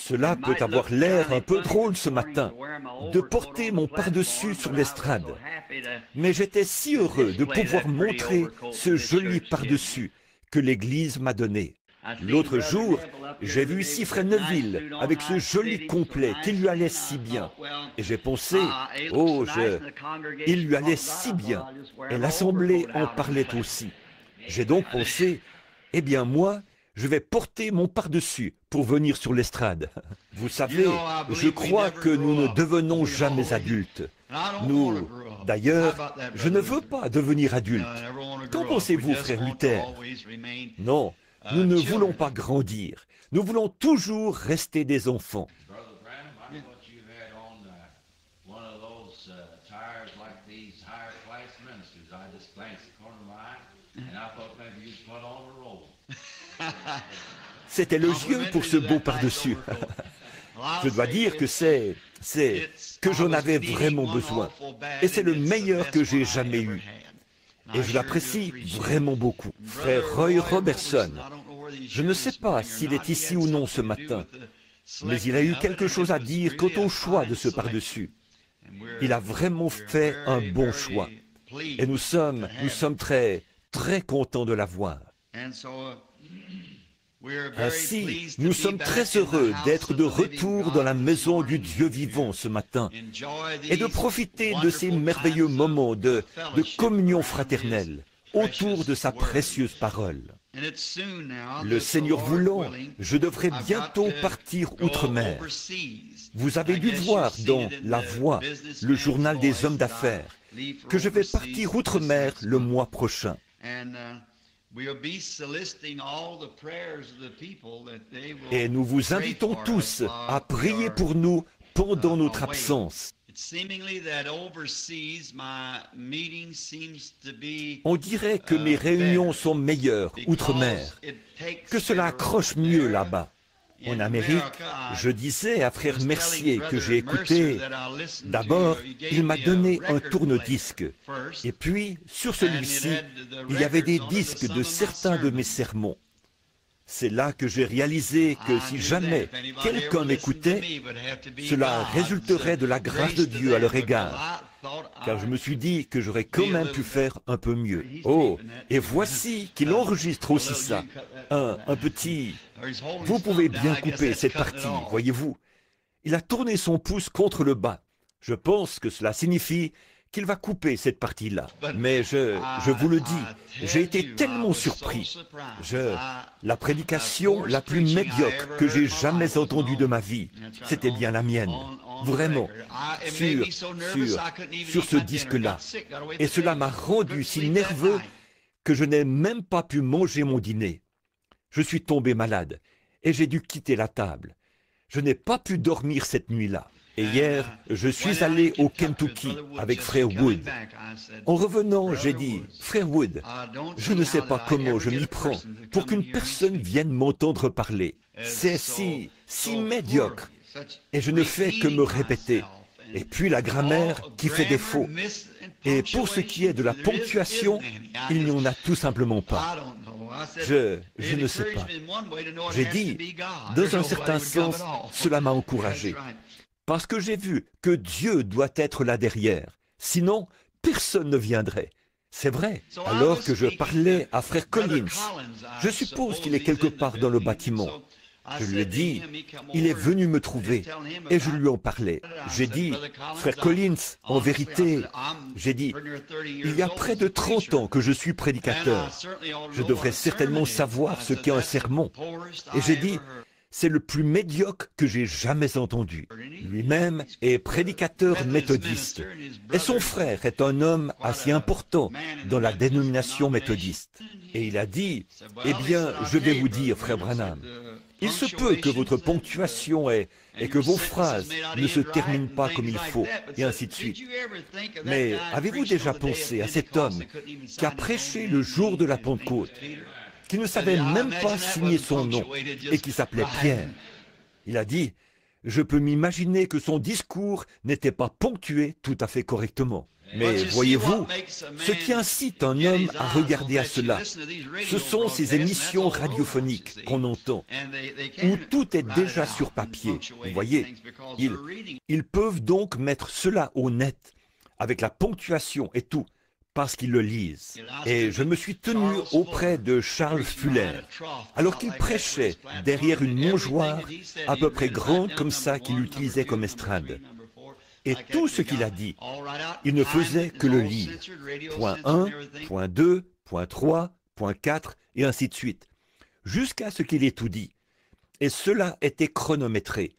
Cela peut avoir l'air un peu drôle ce matin, de porter mon par-dessus sur l'estrade. Mais j'étais si heureux de pouvoir montrer ce joli par-dessus que l'Église m'a donné. L'autre jour, j'ai vu ici Neville avec ce joli complet qui lui allait si bien. Et j'ai pensé, oh, je... il lui allait si bien. Et l'Assemblée en parlait aussi. J'ai donc pensé, eh bien moi, je vais porter mon par-dessus pour venir sur l'estrade. Vous savez, je crois que nous ne devenons jamais adultes. Nous, d'ailleurs, je ne veux pas devenir adulte. Qu'en pensez-vous, frère Luther Non, nous ne voulons pas grandir. Nous voulons toujours rester des enfants. C'était le jeu pour ce beau par-dessus. Je dois dire que c'est, c'est, que j'en avais vraiment besoin. Et c'est le meilleur que j'ai jamais eu. Et je l'apprécie vraiment beaucoup. Frère Roy Robertson, je ne sais pas s'il est ici ou non ce matin, mais il a eu quelque chose à dire quant au choix de ce par-dessus. Il a vraiment fait un bon choix. Et nous sommes, nous sommes très, très contents de l'avoir. Ainsi, nous sommes très heureux d'être de retour dans la maison du Dieu vivant ce matin et de profiter de ces merveilleux moments de, de communion fraternelle autour de sa précieuse parole. Le Seigneur voulant, je devrais bientôt partir outre-mer. Vous avez dû voir dans La Voix, le journal des hommes d'affaires, que je vais partir outre-mer le mois prochain. Et nous vous invitons tous à prier pour nous pendant notre absence. On dirait que mes réunions sont meilleures outre-mer, que cela accroche mieux là-bas. En Amérique, je disais à frère Mercier que j'ai écouté, d'abord, il m'a donné un tourne-disque. Et puis, sur celui-ci, il y avait des disques de certains de mes sermons. C'est là que j'ai réalisé que si jamais quelqu'un m'écoutait, cela résulterait de la grâce de Dieu à leur égard. Car je me suis dit que j'aurais quand même pu faire un peu mieux. Oh, et voici qu'il enregistre aussi ça. Un, un petit... Vous pouvez bien couper cette partie, voyez-vous. Il a tourné son pouce contre le bas. Je pense que cela signifie qu'il va couper cette partie-là. Mais je, je vous le dis, j'ai été tellement surpris. Je, la prédication la plus médiocre que j'ai jamais entendue de ma vie, c'était bien la mienne. Vraiment, sur, ce disque-là. Et cela m'a rendu si nerveux que je n'ai même pas pu manger mon dîner. Je suis tombé malade et j'ai dû quitter la table. Je n'ai pas pu dormir cette nuit-là. Et hier, je suis allé au Kentucky avec Frère Wood. En revenant, j'ai dit, Frère Wood, je ne sais pas comment je m'y prends pour qu'une personne vienne m'entendre parler. C'est si, si médiocre. Et je ne fais que me répéter. Et puis la grammaire qui fait défaut. Et pour ce qui est de la ponctuation, il n'y en a tout simplement pas. Je, je ne sais pas. J'ai dit, dans un certain sens, cela m'a encouragé parce que j'ai vu que Dieu doit être là derrière. Sinon, personne ne viendrait. C'est vrai. Alors que je parlais à frère Collins, je suppose qu'il est quelque part dans le bâtiment. Je lui ai dit, il est venu me trouver et je lui en parlais. J'ai dit, frère Collins, en vérité, j'ai dit, il y a près de 30 ans que je suis prédicateur. Je devrais certainement savoir ce qu'est un sermon. Et j'ai dit, c'est le plus médiocre que j'ai jamais entendu. Lui-même est prédicateur méthodiste. Et son frère est un homme assez important dans la dénomination méthodiste. Et il a dit, eh bien, je vais vous dire, frère Branham, il se peut que votre ponctuation est et que vos phrases ne se terminent pas comme il faut, et ainsi de suite. Mais avez-vous déjà pensé à cet homme qui a prêché le jour de la Pentecôte qui ne savait même pas signer son nom et qui s'appelait Pierre? Il a dit, je peux m'imaginer que son discours n'était pas ponctué tout à fait correctement. Mais voyez-vous, ce qui incite un homme à regarder à cela, ce sont ces émissions radiophoniques qu'on entend, où tout est déjà sur papier. Vous voyez, ils, ils peuvent donc mettre cela au net, avec la ponctuation et tout, parce qu'ils le lisent. Et je me suis tenu auprès de Charles Fuller, alors qu'il prêchait derrière une mangeoire à peu près grande comme ça qu'il utilisait comme estrade. Et tout ce qu'il a dit, il ne faisait que le lire. Point 1, point 2, point 3, point 4, et ainsi de suite, jusqu'à ce qu'il ait tout dit. Et cela était chronométré,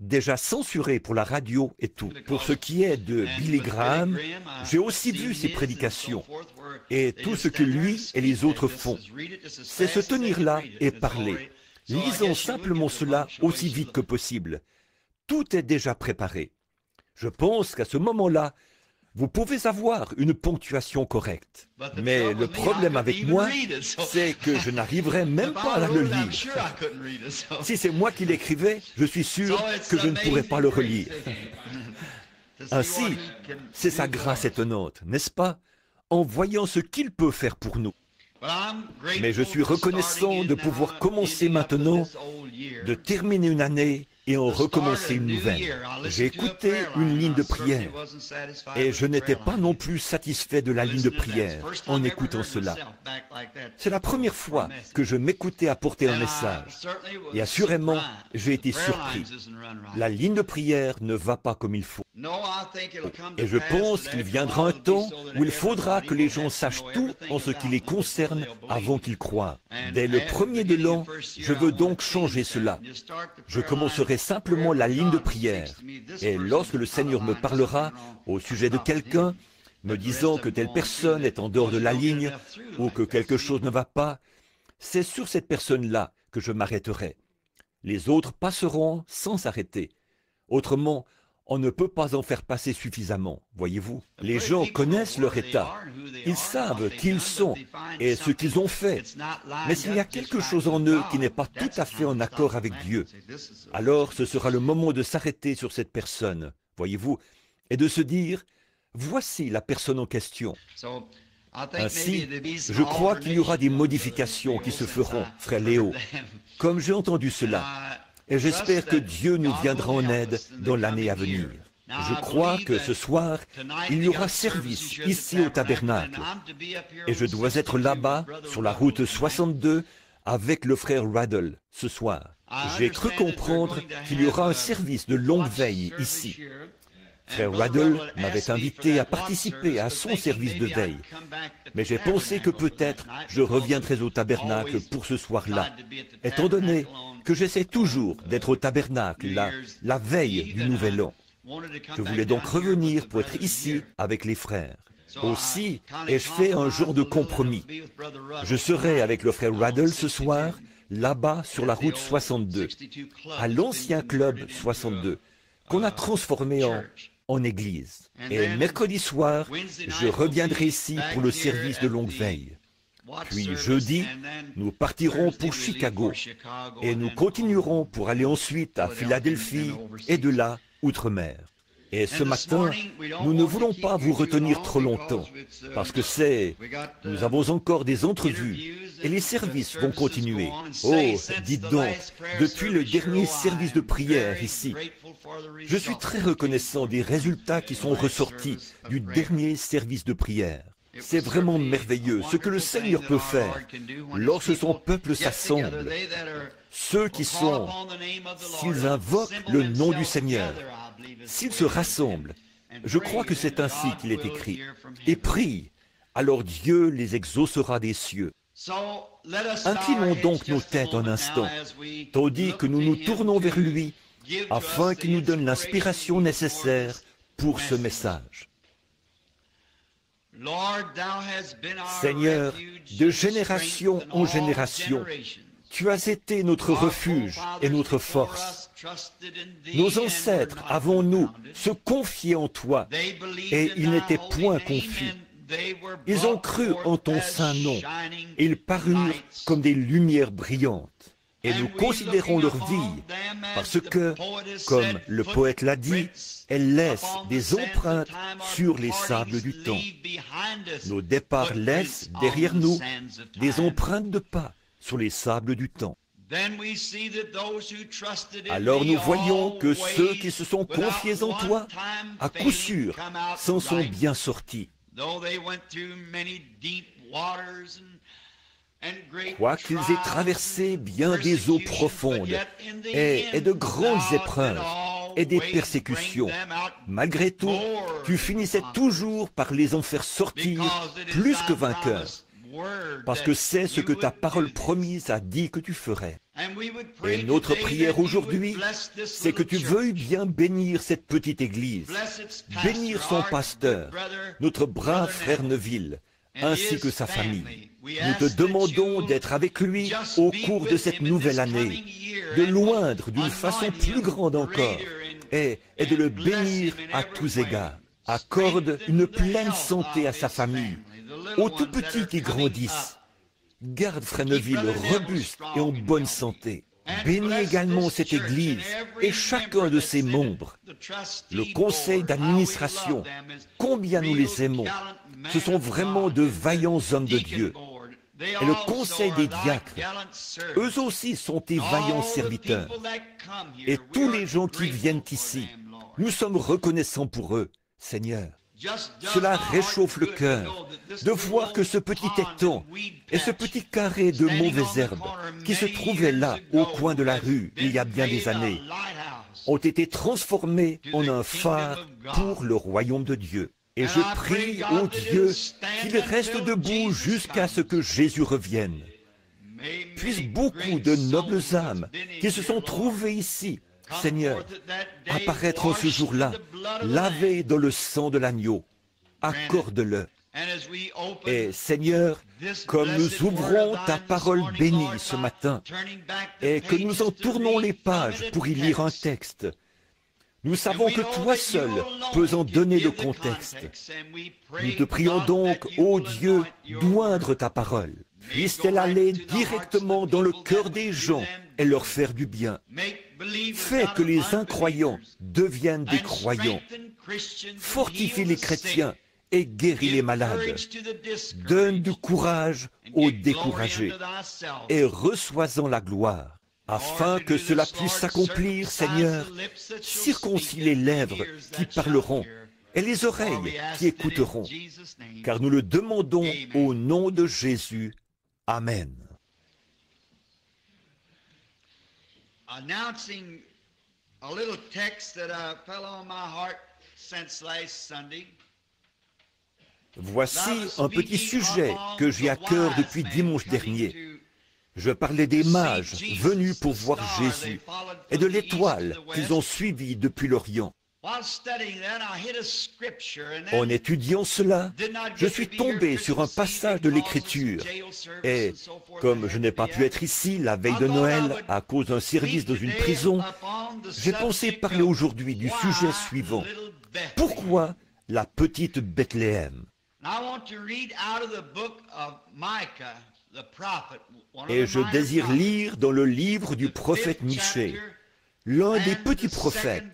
déjà censuré pour la radio et tout. Pour ce qui est de Billy Graham, j'ai aussi vu ses prédications. Et tout ce que lui et les autres font, c'est se tenir là et parler. Lisons simplement cela aussi vite que possible. Tout est déjà préparé. Je pense qu'à ce moment-là, vous pouvez avoir une ponctuation correcte. Mais le problème avec moi, c'est que je n'arriverai même pas à le lire. Si c'est moi qui l'écrivais, je suis sûr que je ne pourrais pas le relire. Ainsi, c'est sa grâce étonnante, n'est-ce pas, en voyant ce qu'il peut faire pour nous. Mais je suis reconnaissant de pouvoir commencer maintenant, de terminer une année et en recommencer une nouvelle. J'ai écouté une ligne de prière et je n'étais pas non plus satisfait de la ligne de prière en écoutant cela. C'est la première fois que je m'écoutais apporter un message et assurément j'ai été surpris. La ligne de prière ne va pas comme il faut. Et je pense qu'il viendra un temps où il faudra que les gens sachent tout en ce qui les concerne avant qu'ils croient. Dès le premier de l'an, je veux donc changer cela. Je commencerai simplement la ligne de prière. Et lorsque le Seigneur me parlera au sujet de quelqu'un, me disant que telle personne est en dehors de la ligne ou que quelque chose ne va pas, c'est sur cette personne-là que je m'arrêterai. Les autres passeront sans s'arrêter. Autrement, on ne peut pas en faire passer suffisamment, voyez-vous. Les gens connaissent leur état. Ils savent qui ils sont et ce qu'ils ont fait. Mais s'il y a quelque chose en eux qui n'est pas tout à fait en accord avec Dieu, alors ce sera le moment de s'arrêter sur cette personne, voyez-vous, et de se dire, voici la personne en question. Ainsi, je crois qu'il y aura des modifications qui se feront, frère Léo, comme j'ai entendu cela. Et j'espère que Dieu nous viendra en aide dans l'année à venir. Je crois que ce soir, il y aura service ici au tabernacle. Et je dois être là-bas, sur la route 62, avec le frère Raddle, ce soir. J'ai cru comprendre qu'il y aura un service de longue veille ici. Frère Raddle m'avait invité à participer à son service de veille. Mais j'ai pensé que peut-être je reviendrai au tabernacle pour ce soir-là, étant donné que j'essaie toujours d'être au tabernacle la, veille du Nouvel An. Je voulais donc revenir pour être ici avec les frères. Aussi ai-je fait un genre de compromis. Je serai avec le frère Raddle ce soir, là-bas sur la route 62, à l'ancien club 62, qu'on a transformé en église. Et mercredi soir, je reviendrai ici pour le service de longue veille. Puis jeudi, nous partirons pour Chicago et nous continuerons pour aller ensuite à Philadelphie et de là, outre-mer. Et ce matin, nous ne voulons pas vous retenir trop longtemps, parce que c'est, nous avons encore des entrevues, et les services vont continuer. Oh, dites donc, depuis le dernier service de prière ici, je suis très reconnaissant des résultats qui sont ressortis du dernier service de prière. C'est vraiment merveilleux ce que le Seigneur peut faire lorsque son peuple s'assemble. Ceux qui sont, s'ils invoquent le nom du Seigneur, s'ils se rassemblent, je crois que c'est ainsi qu'il est écrit, et prient, alors Dieu les exaucera des cieux. Inclinons donc nos têtes un instant, tandis que nous nous tournons vers lui, afin qu'il nous donne l'inspiration nécessaire pour ce message. Seigneur, de génération en génération, tu as été notre refuge et notre force. Nos ancêtres, avons-nous, se confié en toi, et ils n'étaient point confus. Ils ont cru en ton saint nom. Ils parurent comme des lumières brillantes. Et nous considérons leur vie Parce que, comme le poète l'a dit, elle laisse des empreintes sur les sables du temps. Nos départs laissent derrière nous des empreintes de pas sur les sables du temps. Alors nous voyons que ceux qui se sont confiés en toi, à coup sûr, s'en sont bien sortis. Quoiqu'ils aient traversé bien des eaux profondes et, de grandes épreuves et des persécutions, malgré tout, tu finissais toujours par les en faire sortir plus que vainqueurs, parce que c'est ce que ta parole promise a dit que tu ferais. Et notre prière aujourd'hui, c'est que tu veuilles bien bénir cette petite église, bénir son pasteur, notre brave frère Neville, ainsi que sa famille. Nous te demandons d'être avec lui au cours de cette nouvelle année, de loindre d'une façon plus grande encore, et, et de le bénir à tous égards. Accorde une pleine santé à sa famille, aux tout petits qui grandissent. Garde Fresneville robuste et en bonne santé. Bénis également cette Église et chacun de ses membres. Le conseil d'administration, combien nous les aimons. Ce sont vraiment de vaillants hommes de Dieu. Et le conseil des diacres, eux aussi sont des vaillants serviteurs. Et tous les gens qui viennent ici, nous sommes reconnaissants pour eux, Seigneur. Cela réchauffe le cœur de voir que ce petit étang et ce petit carré de mauvaises herbes qui se trouvaient là au coin de la rue il y a bien des années ont été transformés en un phare pour le royaume de Dieu. Et je prie au Dieu qu'il reste debout jusqu'à ce que Jésus revienne. Puissent beaucoup de nobles âmes qui se sont trouvées ici Seigneur, apparaître en ce jour-là, lavé dans le sang de l'agneau. Accorde-le. Et Seigneur, comme nous ouvrons ta parole bénie ce matin et que nous en tournons les pages pour y lire un texte, nous savons que toi seul peux en donner le contexte. Nous te prions donc, ô Dieu, d'oindre ta parole. Puisse-t-elle aller directement dans le cœur des gens et leur faire du bien. Fais que les incroyants deviennent des croyants. Fortifie les chrétiens et guéris les malades. Donne du courage aux découragés et reçois-en la gloire. Afin que cela puisse s'accomplir, Seigneur, circoncis les lèvres qui parleront et les oreilles qui écouteront, car nous le demandons au nom de Jésus. Amen. uh. Voici un petit sujet que j'ai à cœur depuis dimanche dernier. Je parlais des mages venus pour voir Jésus et de l'étoile qu'ils ont suivi depuis l'Orient. En étudiant cela, je suis tombé sur un passage de l'Écriture et, comme je n'ai pas pu être ici la veille de Noël à cause d'un service dans une prison, j'ai pensé parler aujourd'hui du sujet suivant. Pourquoi la petite Bethléem? Et je désire lire dans le livre du prophète Michée, l'un des petits prophètes,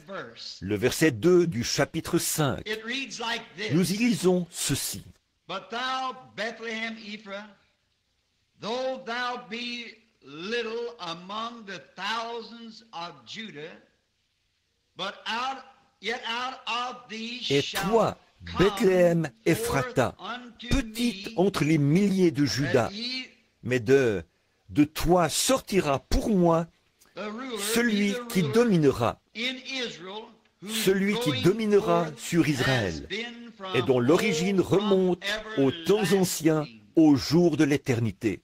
le verset 2 du chapitre 5. Nous y lisons ceci. Et toi, Bethléem Ephrata, petite entre les milliers de Judas, mais de, de toi sortira pour moi celui qui dominera, celui qui dominera sur Israël, et dont l'origine remonte aux temps anciens, aux jours de l'éternité.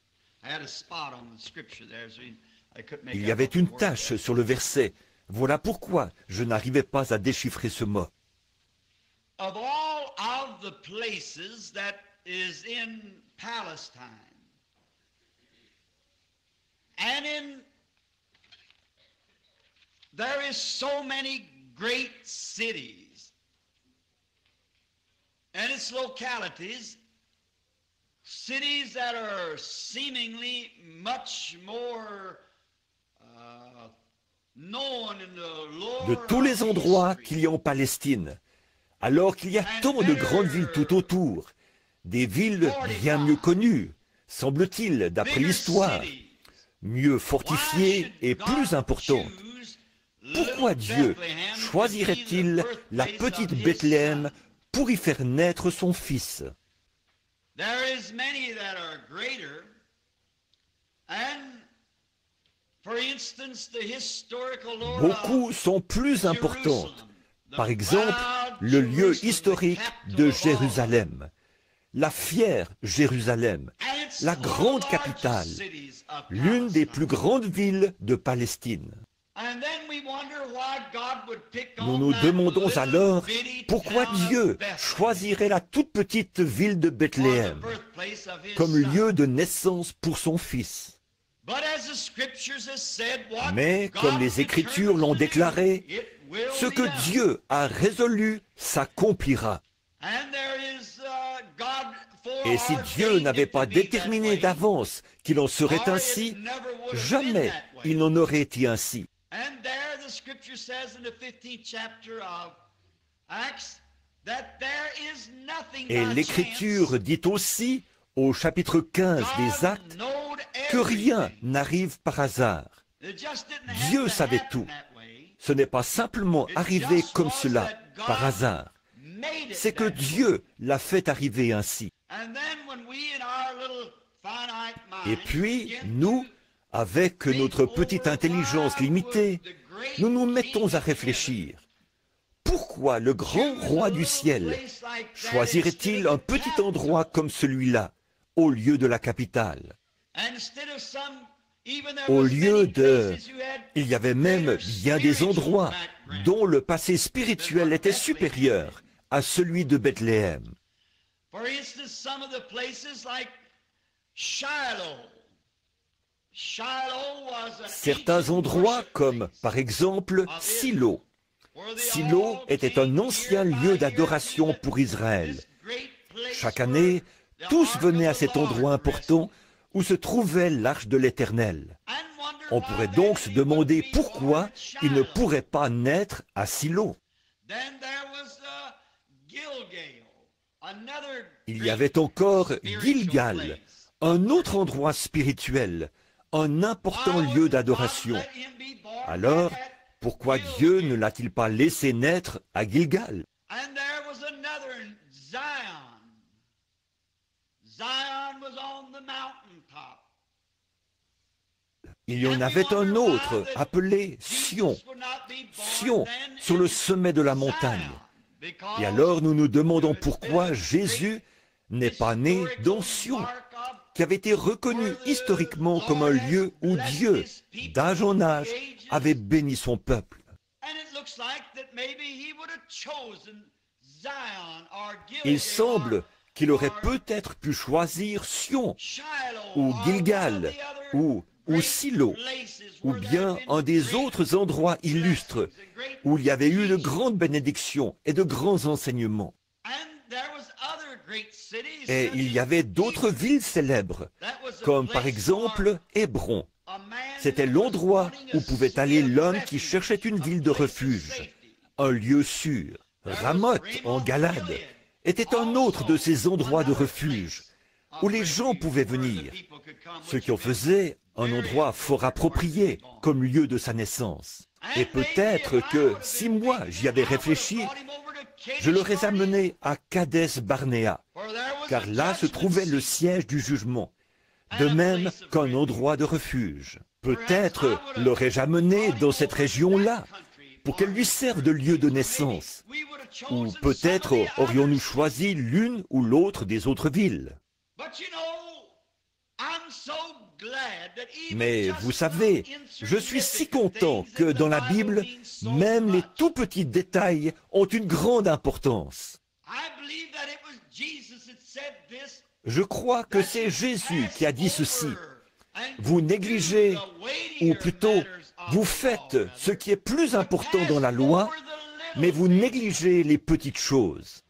Il y avait une tache sur le verset. Voilà pourquoi je n'arrivais pas à déchiffrer ce mot. Of all of the places that is in Palestine and in there is so many great cities and its localities, cities that are seemingly much more uh, de tous les endroits qu'il y a en Palestine, alors qu'il y a tant de grandes villes tout autour, des villes bien mieux connues, semble-t-il, d'après l'histoire, mieux fortifiées et plus importantes. Pourquoi Dieu choisirait-il la petite Bethléem pour y faire naître son fils? Beaucoup sont plus importantes. Par exemple, le lieu historique de Jérusalem, la fière Jérusalem, la grande capitale, l'une des plus grandes villes de Palestine. Nous nous demandons alors pourquoi Dieu choisirait la toute petite ville de Bethléem comme lieu de naissance pour son fils. Mais comme les Écritures l'ont déclaré, ce que Dieu a résolu s'accomplira. Et si Dieu n'avait pas déterminé d'avance qu'il en serait ainsi, jamais il n'en aurait été ainsi. Et l'Écriture dit aussi au chapitre 15 des Actes que rien n'arrive par hasard. Dieu savait tout. Ce n'est pas simplement arrivé comme cela, par hasard. C'est que Dieu l'a fait arriver ainsi. Et puis, nous, avec notre petite intelligence limitée, nous nous mettons à réfléchir. Pourquoi le grand roi du ciel choisirait-il un petit endroit comme celui-là au lieu de la capitale Au lieu de... Il y avait même bien des endroits dont le passé spirituel était supérieur à celui de Bethléem. Certains endroits comme par exemple Silo. Silo était un ancien lieu d'adoration pour Israël. Chaque année, tous venaient à cet endroit important où se trouvait l'arche de l'Éternel. On pourrait donc se demander pourquoi il ne pourrait pas naître à Silo. Il y avait encore Gilgal, un autre endroit spirituel un important lieu d'adoration. Alors, pourquoi Dieu ne l'a-t-il pas laissé naître à Gilgal? Il y en avait un autre appelé Sion. Sion, sur le sommet de la montagne. Et alors nous nous demandons pourquoi Jésus n'est pas né dans Sion qui avait été reconnu historiquement comme un lieu où Dieu, d'âge en âge, avait béni son peuple. Il semble qu'il aurait peut-être pu choisir Sion, ou Gilgal, ou, ou Silo, ou bien un des autres endroits illustres où il y avait eu de grandes bénédictions et de grands enseignements. Et il y avait d'autres villes célèbres, comme par exemple Hébron. C'était l'endroit où pouvait aller l'homme qui cherchait une ville de refuge, un lieu sûr. Ramoth, en Galade, était un autre de ces endroits de refuge où les gens pouvaient venir, ce qui en faisait un endroit fort approprié comme lieu de sa naissance. Et peut-être que si moi j'y avais réfléchi, je l'aurais amené à Cades Barnea, car là se trouvait le siège du jugement, de même qu'un endroit de refuge. Peut-être l'aurais-je amené dans cette région-là, pour qu'elle lui serve de lieu de naissance. Ou peut-être aurions-nous choisi l'une ou l'autre des autres villes. Mais vous savez, je suis si content que dans la Bible, même les tout petits détails ont une grande importance. Je crois que c'est Jésus qui a dit ceci. Vous négligez, ou plutôt, vous faites ce qui est plus important dans la loi, mais vous négligez les petites choses.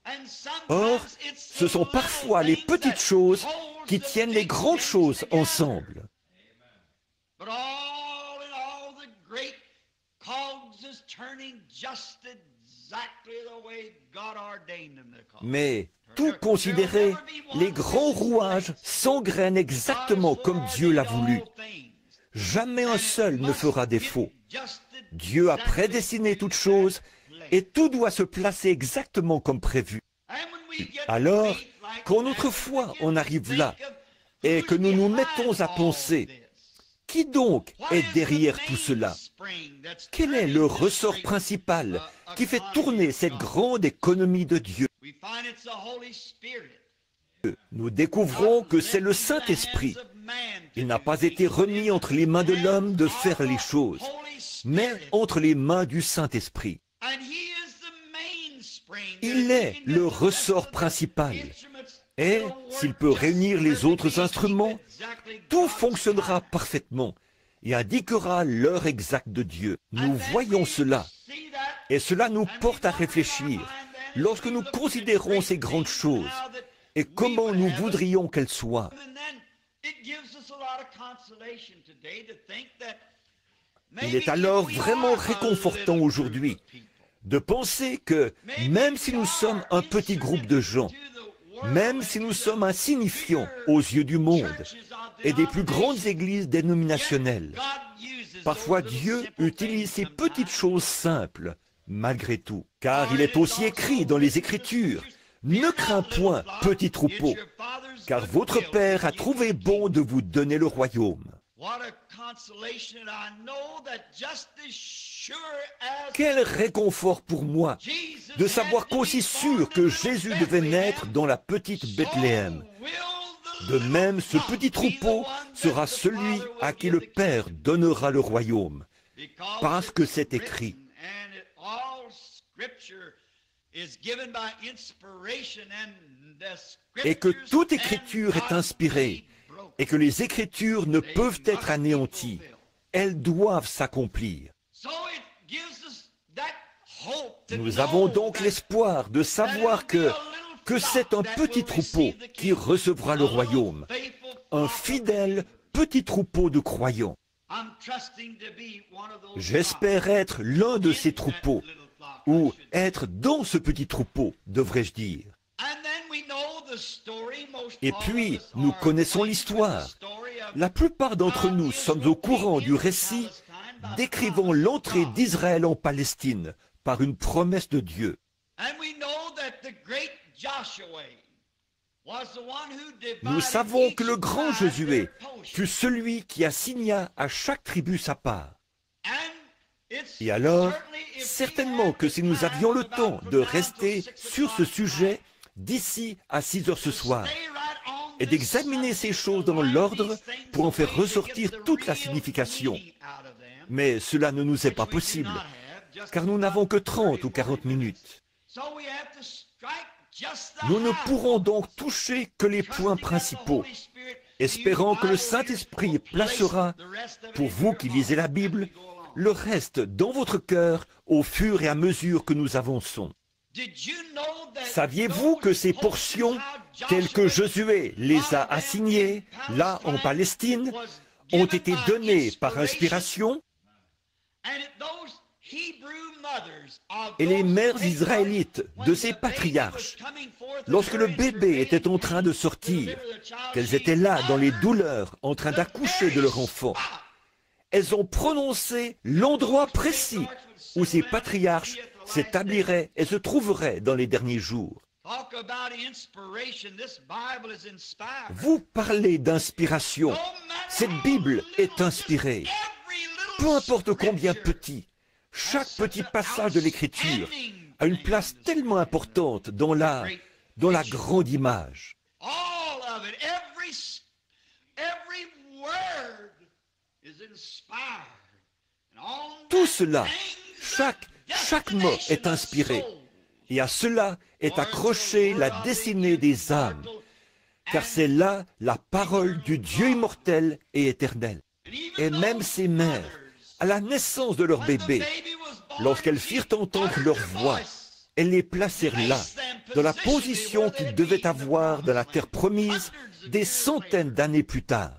Or, ce sont parfois les petites choses qui tiennent les grandes choses ensemble. Mais tout considéré, les grands rouages s'engrainent exactement comme Dieu l'a voulu. Jamais un seul ne fera défaut. Dieu a prédestiné toutes choses et tout doit se placer exactement comme prévu. Alors, quand notre foi en arrive là et que nous nous mettons à penser, qui donc est derrière tout cela? Quel est le ressort principal qui fait tourner cette grande économie de Dieu? Nous découvrons que c'est le Saint-Esprit. Il n'a pas été remis entre les mains de l'homme de faire les choses, mais entre les mains du Saint-Esprit. Il est le ressort principal. Et s'il peut réunir les autres instruments, tout fonctionnera parfaitement et indiquera l'heure exacte de Dieu. Nous voyons cela. Et cela nous porte à réfléchir lorsque nous considérons ces grandes choses et comment nous voudrions qu'elles soient. Il est alors vraiment réconfortant aujourd'hui de penser que même si nous sommes un petit groupe de gens, même si nous sommes insignifiants aux yeux du monde et des plus grandes églises dénominationnelles, parfois Dieu utilise ces petites choses simples malgré tout, car il est aussi écrit dans les Écritures, ne crains point, petit troupeau, car votre Père a trouvé bon de vous donner le royaume. Quel réconfort pour moi de savoir qu'aussi sûr que Jésus devait naître dans la petite Bethléem. De même, ce petit troupeau sera celui à qui le Père donnera le royaume, parce que c'est écrit. Et que toute écriture est inspirée, et que les écritures ne peuvent être anéanties. Elles doivent s'accomplir. Nous avons donc l'espoir de savoir que, que c'est un petit troupeau qui recevra le royaume, un fidèle petit troupeau de croyants. J'espère être l'un de ces troupeaux, ou être dans ce petit troupeau, devrais-je dire. Et puis, nous connaissons l'histoire. La plupart d'entre nous sommes au courant du récit décrivant l'entrée d'Israël en Palestine par une promesse de Dieu. Nous savons que le grand Josué fut celui qui assigna à chaque tribu sa part. Et alors, certainement que si nous avions le temps de rester sur ce sujet d'ici à 6 heures ce soir, et d'examiner ces choses dans l'ordre pour en faire ressortir toute la signification. Mais cela ne nous est pas possible, car nous n'avons que 30 ou 40 minutes. Nous ne pourrons donc toucher que les points principaux, espérant que le Saint-Esprit placera, pour vous qui lisez la Bible, le reste dans votre cœur au fur et à mesure que nous avançons. Saviez-vous que ces portions, telles que Josué les a assignées, là en Palestine, ont été données par inspiration et les mères israélites de ces patriarches, lorsque le bébé était en train de sortir, qu'elles étaient là dans les douleurs, en train d'accoucher de leur enfant, elles ont prononcé l'endroit précis où ces patriarches s'établiraient et se trouveraient dans les derniers jours. Vous parlez d'inspiration. Cette Bible est inspirée. Peu importe combien petit, chaque petit passage de l'Écriture a une place tellement importante dans la, dans la grande image. Tout cela, chaque, chaque mot est inspiré. Et à cela est accrochée la destinée des âmes, car c'est là la parole du Dieu immortel et éternel. Et même ces mères, à la naissance de leur bébé, lorsqu'elles firent entendre leur voix, elles les placèrent là, dans la position qu'ils devaient avoir dans la terre promise des centaines d'années plus tard.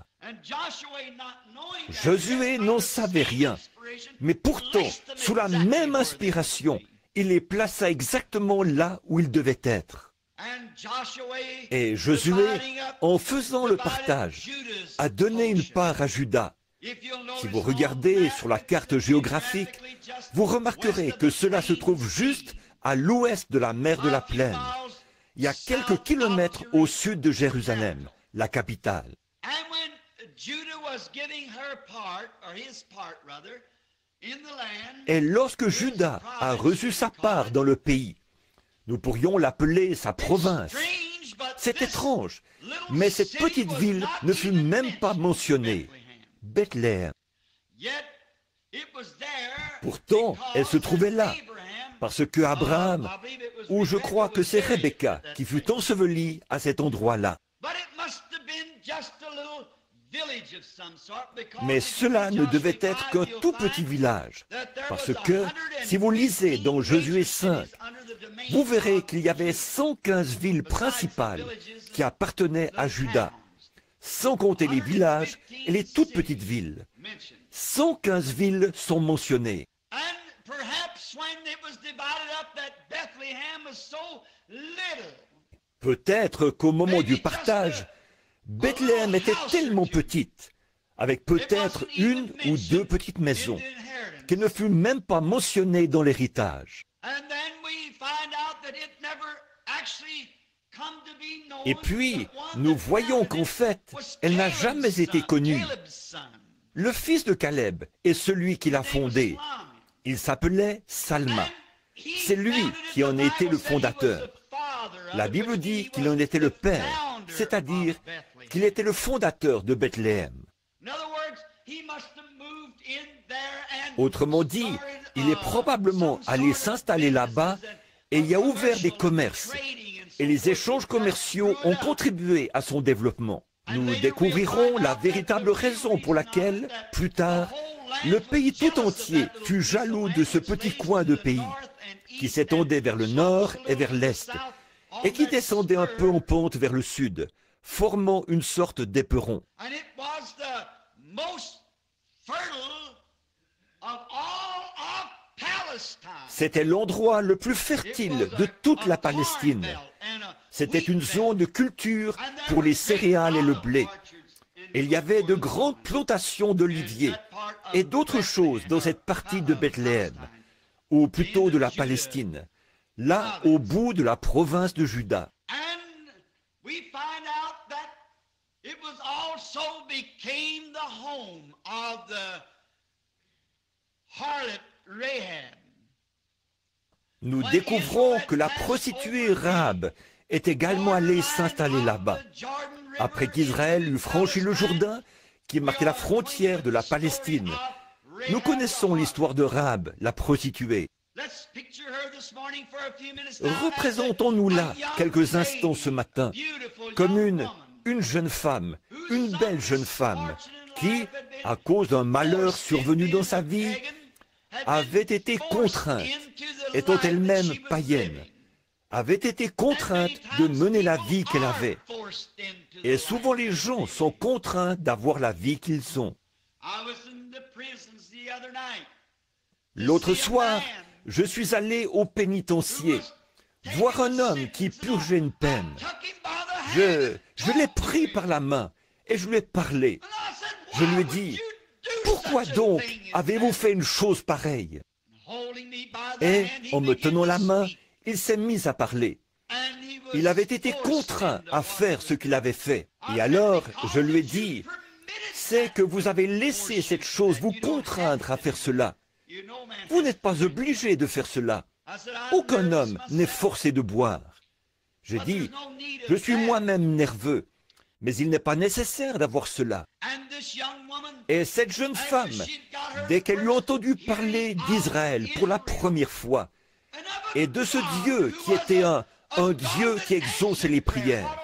Josué n'en savait rien, Mais pourtant, sous la même inspiration, il les plaça exactement là où ils devaient être. Et Josué, en faisant le partage, a donné une part à Judas. Si vous regardez sur la carte géographique, vous remarquerez que cela se trouve juste à l'ouest de la mer de la Plaine. Il y a quelques kilomètres au sud de Jérusalem, la capitale. Et lorsque Judas a reçu sa part dans le pays, nous pourrions l'appeler sa province. C'est étrange, mais cette petite ville ne fut même pas mentionnée. Bethléem. Pourtant, elle se trouvait là, parce que Abraham, ou je crois que c'est Rebecca, qui fut ensevelie à cet endroit-là. Mais cela ne devait être qu'un tout petit village, parce que si vous lisez dans Josué 5, vous verrez qu'il y avait 115 villes principales qui appartenaient à Juda, sans compter les villages et les toutes petites villes. 115 villes sont mentionnées. Peut-être qu'au moment du partage, Bethléem était tellement petite, avec peut-être une ou deux petites maisons, qu'elle ne fut même pas mentionnée dans l'héritage. Et puis, nous voyons qu'en fait, elle n'a jamais été connue. Le fils de Caleb est celui qui l'a fondée. Il s'appelait Salma. C'est lui qui en était le fondateur. La Bible dit qu'il en était le père, c'est-à-dire qu'il était le fondateur de Bethléem. Autrement dit, il est probablement allé s'installer là-bas et y a ouvert des commerces. Et les échanges commerciaux ont contribué à son développement. Nous découvrirons la véritable raison pour laquelle, plus tard, le pays tout entier fut jaloux de ce petit coin de pays qui s'étendait vers le nord et vers l'est et qui descendait un peu en pente vers le sud, formant une sorte d'éperon. C'était l'endroit le plus fertile de toute la Palestine. C'était une zone de culture pour les céréales et le blé. Il y avait de grandes plantations d'oliviers et d'autres choses dans cette partie de Bethléem, ou plutôt de la Palestine, là au bout de la province de Juda. Nous découvrons que la prostituée Rahab est également allée s'installer là-bas. Après qu'Israël eut franchi le Jourdain, qui marquait la frontière de la Palestine, nous connaissons l'histoire de Rahab, la prostituée. Représentons-nous-la quelques instants ce matin comme une, une jeune femme, une belle jeune femme, qui, à cause d'un malheur survenu dans sa vie, avait été contrainte, étant elle-même païenne, avait été contrainte de mener la vie qu'elle avait. Et souvent les gens sont contraints d'avoir la vie qu'ils ont. L'autre soir, je suis allé au pénitencier voir un homme qui purgeait une peine. Je l'ai pris par la main et je lui ai parlé. Je lui ai dit, pourquoi donc avez-vous fait une chose pareille? Et en me tenant la main, il s'est mis à parler. Il avait été contraint à faire ce qu'il avait fait. Et alors, je lui ai dit, c'est que vous avez laissé cette chose vous contraindre à faire cela. Vous n'êtes pas obligé de faire cela. Aucun homme n'est forcé de boire. J'ai dit, je suis moi-même nerveux, mais il n'est pas nécessaire d'avoir cela. Et cette jeune femme, dès qu'elle eut entendu parler d'Israël pour la première fois, et de ce Dieu qui était un, un Dieu qui exauce les prières,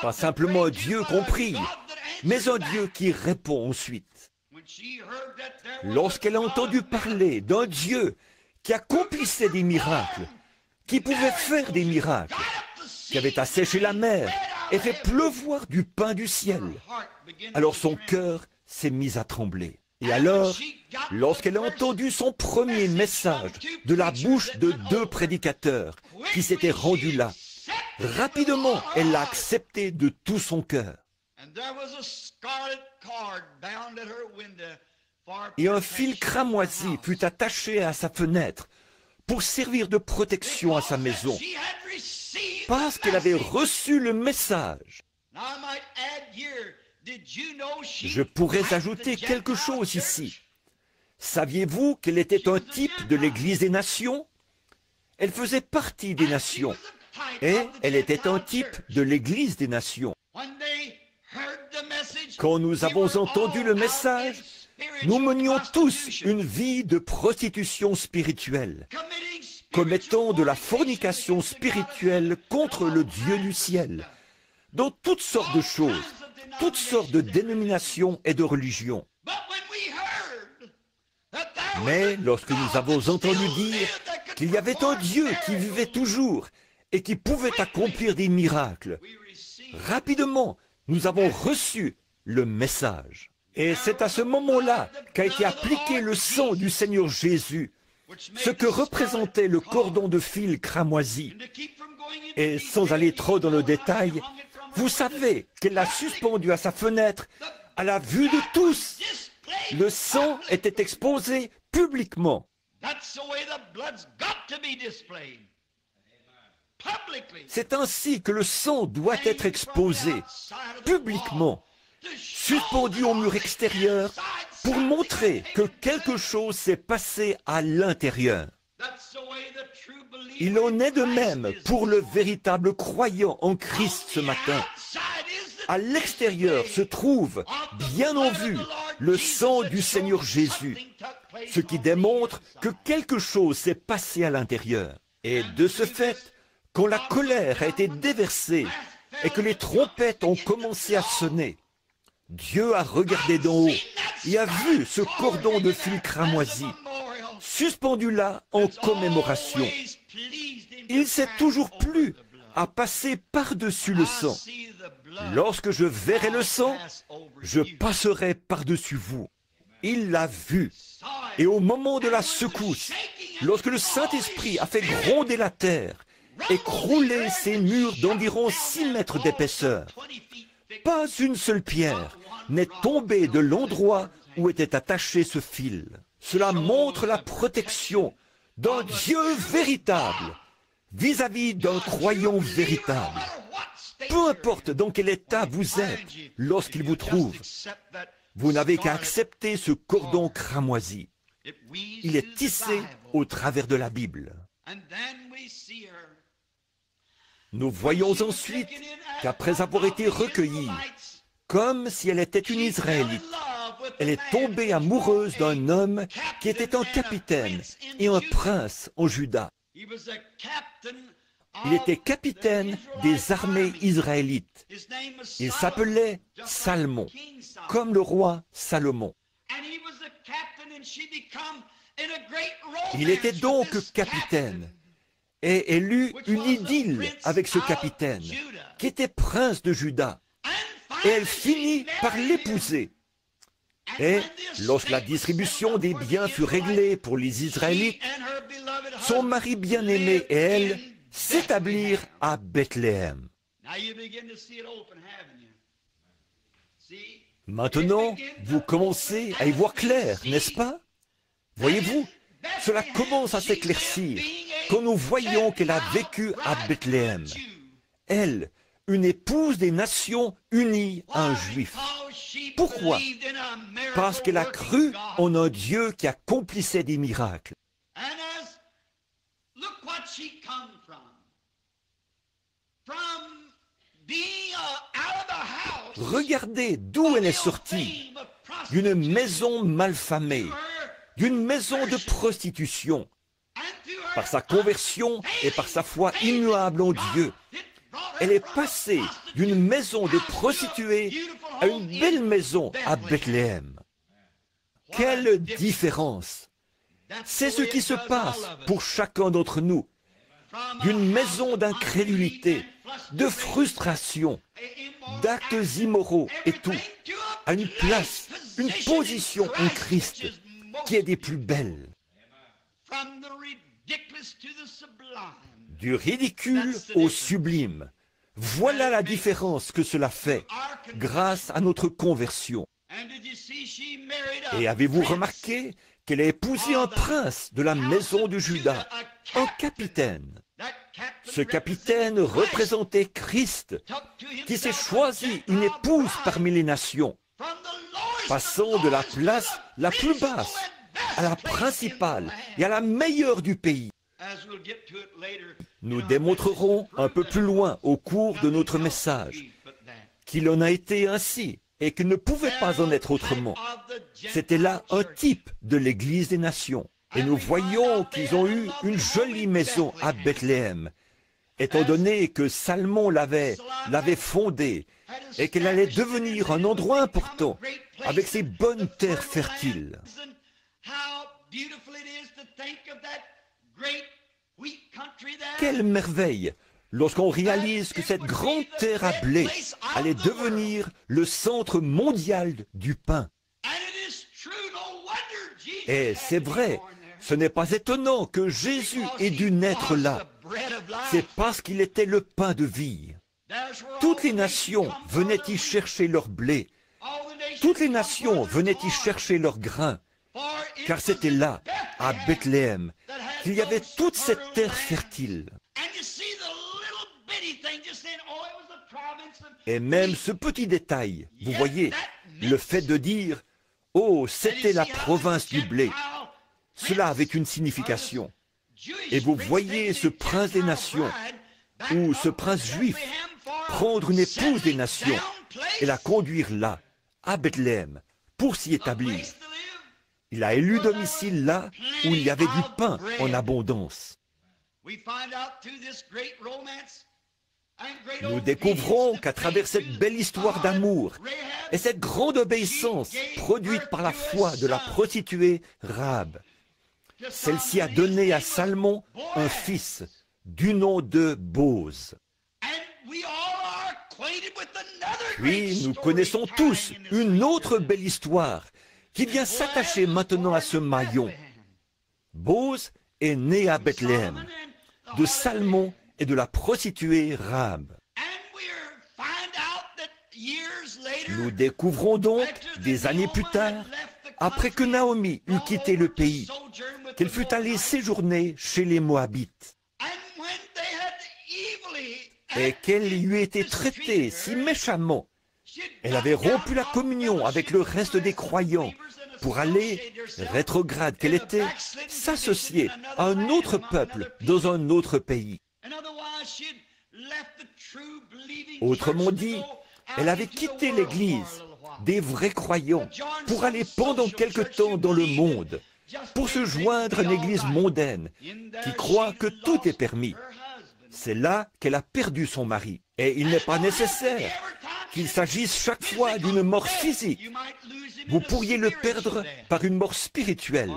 pas simplement un Dieu compris, mais un Dieu qui répond ensuite. Lorsqu'elle a entendu parler d'un Dieu qui accomplissait des miracles, qui pouvait faire des miracles, qui avait asséché la mer et fait pleuvoir du pain du ciel, alors son cœur s'est mis à trembler. Et alors, lorsqu'elle a entendu son premier message de la bouche de deux prédicateurs qui s'étaient rendus là, rapidement, elle l'a accepté de tout son cœur. Et un fil cramoisi fut attaché à sa fenêtre pour servir de protection à sa maison, parce qu'elle avait reçu le message. Je pourrais ajouter quelque chose ici. Saviez-vous qu'elle était un type de l'Église des nations? Elle faisait partie des nations. Et elle était un type de l'Église des nations. Quand nous avons entendu le message, nous menions tous une vie de prostitution spirituelle, commettant de la fornication spirituelle contre le Dieu du ciel, dans toutes sortes de choses, toutes sortes de dénominations et de religions. Mais lorsque nous avons entendu dire qu'il y avait un Dieu qui vivait toujours et qui pouvait accomplir des miracles, rapidement, nous avons reçu le message. Et c'est à ce moment-là qu'a été appliqué le sang du Seigneur Jésus, ce que représentait le cordon de fil cramoisi. Et sans aller trop dans le détail, vous savez qu'elle l'a suspendu à sa fenêtre à la vue de tous. Le sang était exposé publiquement. C'est ainsi que le sang doit être exposé publiquement, suspendu au mur extérieur pour montrer que quelque chose s'est passé à l'intérieur. Il en est de même pour le véritable croyant en Christ ce matin. À l'extérieur se trouve, bien en vue, le sang du Seigneur Jésus, ce qui démontre que quelque chose s'est passé à l'intérieur. Et de ce fait, quand la colère a été déversée et que les trompettes ont commencé à sonner, Dieu a regardé d'en haut et a vu ce cordon de fil cramoisi suspendu là en commémoration. Il s'est toujours plu à passer par-dessus le sang. Lorsque je verrai le sang, je passerai par-dessus vous. Il l'a vu. Et au moment de la secousse, lorsque le Saint-Esprit a fait gronder la terre et crouler ses murs d'environ six mètres d'épaisseur, pas une seule pierre n'est tombée de l'endroit où était attaché ce fil. Cela montre la protection d'un Dieu véritable vis-à-vis d'un croyant véritable. Peu importe dans quel état vous êtes lorsqu'il vous trouve, vous n'avez qu'à accepter ce cordon cramoisi. Il est tissé au travers de la Bible. Nous voyons ensuite qu'après avoir été recueillie, comme si elle était une Israélite, elle est tombée amoureuse d'un homme qui était un capitaine et un prince en Juda. Il était capitaine des armées israélites. Il s'appelait Salmon, comme le roi Salomon. Il était donc capitaine et elle eut une idylle avec ce capitaine qui était prince de Juda. Et elle finit par l'épouser. Et lorsque la distribution des biens fut réglée pour les Israélites, son mari bien-aimé et elle s'établirent à Bethléem. Maintenant, vous commencez à y voir clair, n'est-ce pas? Voyez-vous, cela commence à s'éclaircir quand nous voyons qu'elle a vécu à Bethléem. Elle, une épouse des nations unie à un juif. Pourquoi? Parce qu'elle a cru en un Dieu qui accomplissait des miracles. Regardez d'où elle est sortie, d'une maison malfamée, d'une maison de prostitution. Par sa conversion et par sa foi immuable en Dieu, elle est passée d'une maison de prostituées à une belle maison à Bethléem. Quelle différence C'est ce qui se passe pour chacun d'entre nous. D'une maison d'incrédulité, de frustration, d'actes immoraux et tout, à une place, une position en Christ qui est des plus belles. Du ridicule au sublime. Voilà la différence que cela fait grâce à notre conversion. Et avez-vous remarqué qu'elle a épousé un prince de la maison de Judas, un capitaine. Ce capitaine représentait Christ, qui s'est choisi une épouse parmi les nations, passant de la place la plus basse à la principale et à la meilleure du pays. Nous démontrerons un peu plus loin au cours de notre message qu'il en a été ainsi et qu'il ne pouvait pas en être autrement. C'était là un type de l'Église des nations. Et nous voyons qu'ils ont eu une jolie maison à Bethléem, étant donné que Salmon l'avait fondée et qu'elle allait devenir un endroit important avec ses bonnes terres fertiles. Quelle merveille lorsqu'on réalise que cette grande terre à blé allait devenir le centre mondial du pain. Et c'est vrai, ce n'est pas étonnant que Jésus ait dû naître là. C'est parce qu'il était le pain de vie. Toutes les nations venaient y chercher leur blé? Toutes les nations venaient y chercher leur grain? Car c'était là, à Bethléem, qu'il y avait toute cette terre fertile. Et même ce petit détail, vous voyez, le fait de dire « Oh, c'était la province du blé », cela avait une signification. Et vous voyez ce prince des nations, ou ce prince juif, prendre une épouse des nations et la conduire là, à Bethléem, pour s'y établir. Il a élu domicile là où il y avait du pain en abondance. Nous découvrons qu'à travers cette belle histoire d'amour et cette grande obéissance produite par la foi de la prostituée Rab, celle-ci a donné à Salmon un fils du nom de Bose. Puis nous connaissons tous une autre belle histoire qui vient s'attacher maintenant à ce maillon. Bose est né à Bethléem, de Salmon et de la prostituée Rab. Nous découvrons donc, des années plus tard, après que Naomi eut quitté le pays, qu'elle fut allée séjourner chez les Moabites et qu'elle eût été traitée si méchamment. Elle avait rompu la communion avec le reste des croyants pour aller, rétrograde qu'elle était, s'associer à un autre peuple dans un autre pays. Autrement dit, elle avait quitté l'Église des vrais croyants pour aller pendant quelque temps dans le monde, pour se joindre à une Église mondaine qui croit que tout est permis. C'est là qu'elle a perdu son mari. Et il n'est pas nécessaire qu'il s'agisse chaque fois d'une mort physique. Vous pourriez le perdre par une mort spirituelle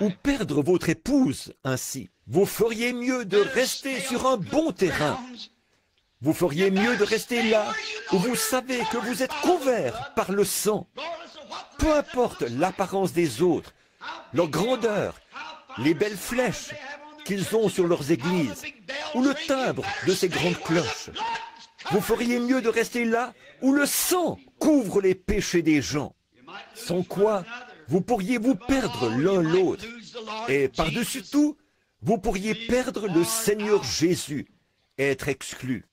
ou perdre votre épouse ainsi. Vous feriez mieux de rester sur un bon terrain. Vous feriez mieux de rester là où vous savez que vous êtes couvert par le sang. Peu importe l'apparence des autres, leur grandeur, les belles flèches qu'ils ont sur leurs églises ou le timbre de ces grandes cloches. Vous feriez mieux de rester là où le sang couvre les péchés des gens. Sans quoi, vous pourriez vous perdre l'un l'autre. Et par-dessus tout, vous pourriez perdre le Seigneur Jésus et être exclu.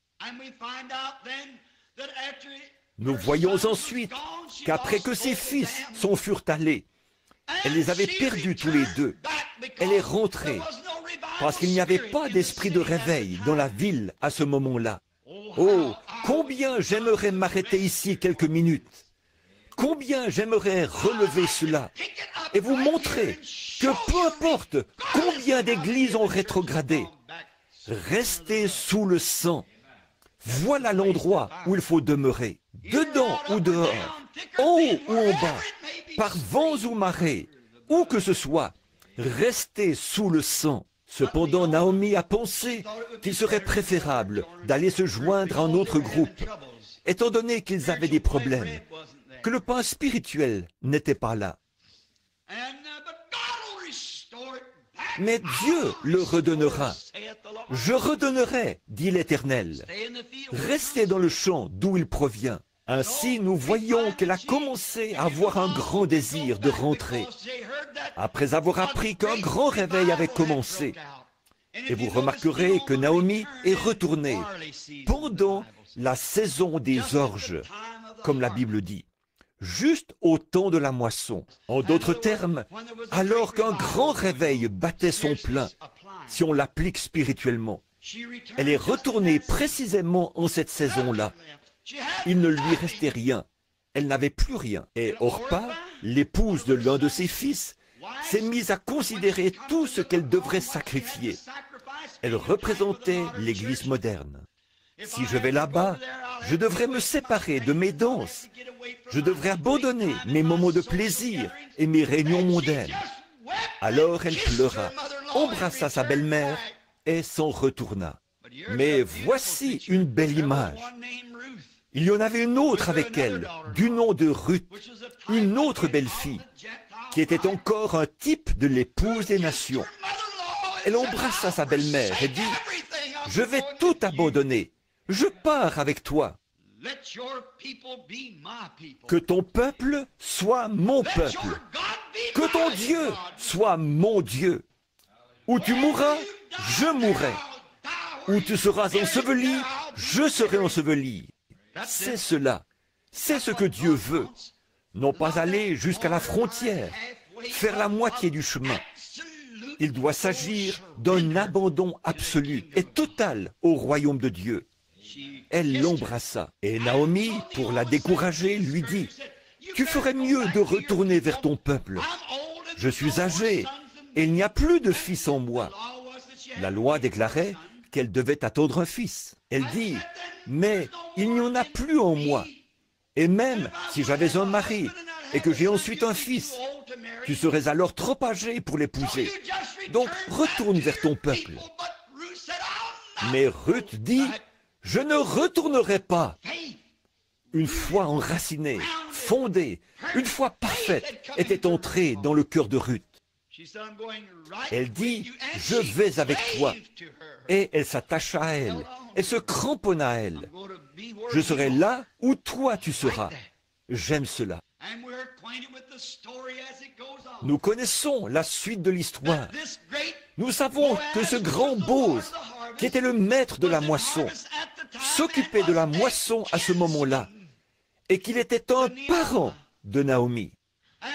Nous voyons ensuite qu'après que ses fils s'en furent allés, elle les avait perdus tous les deux. Elle est rentrée parce qu'il n'y avait pas d'esprit de réveil dans la ville à ce moment-là. Oh, combien j'aimerais m'arrêter ici quelques minutes. Combien j'aimerais relever cela et vous montrer que peu importe combien d'églises ont rétrogradé, restez sous le sang. Voilà l'endroit où il faut demeurer, dedans ou dehors, haut ou en bas, par vents ou marées, où que ce soit, restez sous le sang. Cependant, Naomi a pensé qu'il serait préférable d'aller se joindre à un autre groupe, étant donné qu'ils avaient des problèmes, que le pain spirituel n'était pas là. Mais Dieu le redonnera. Je redonnerai, dit l'Éternel. Restez dans le champ d'où il provient. Ainsi, nous voyons qu'elle a commencé à avoir un grand désir de rentrer, après avoir appris qu'un grand réveil avait commencé. Et vous remarquerez que Naomi est retournée pendant la saison des orges, comme la Bible dit, juste au temps de la moisson. En d'autres termes, alors qu'un grand réveil battait son plein, si on l'applique spirituellement, elle est retournée précisément en cette saison-là. Il ne lui restait rien. Elle n'avait plus rien. Et Orpa, l'épouse de l'un de ses fils, s'est mise à considérer tout ce qu'elle devrait sacrifier. Elle représentait l'Église moderne. Si je vais là-bas, je devrais me séparer de mes danses. Je devrais abandonner mes moments de plaisir et mes réunions mondaines. Alors elle pleura, embrassa sa belle-mère et s'en retourna. Mais voici une belle image. Il y en avait une autre avec elle, du nom de Ruth, une autre belle-fille, qui était encore un type de l'épouse des nations. Elle embrassa sa belle-mère et dit, je vais tout abandonner, je pars avec toi. Que ton peuple soit mon peuple, que ton Dieu soit mon Dieu. Où tu mourras, je mourrai. Où tu seras enseveli, je serai enseveli. C'est cela. C'est ce que Dieu veut. Non pas aller jusqu'à la frontière, faire la moitié du chemin. Il doit s'agir d'un abandon absolu et total au royaume de Dieu. Elle l'embrassa et Naomi, pour la décourager, lui dit, Tu ferais mieux de retourner vers ton peuple. Je suis âgée et il n'y a plus de fils en moi. La loi déclarait qu'elle devait attendre un fils. Elle dit, mais il n'y en a plus en moi. Et même si j'avais un mari et que j'ai ensuite un fils, tu serais alors trop âgé pour l'épouser. Donc retourne vers ton peuple. Mais Ruth dit, je ne retournerai pas. Une foi enracinée, fondée, une foi parfaite était entrée dans le cœur de Ruth. Elle dit, je vais avec toi. Et elle s'attacha à elle. Elle se cramponna à elle. Je serai là où toi tu seras. J'aime cela. Nous connaissons la suite de l'histoire. Nous savons que ce grand Bose, qui était le maître de la moisson, s'occupait de la moisson à ce moment-là, et qu'il était un parent de Naomi.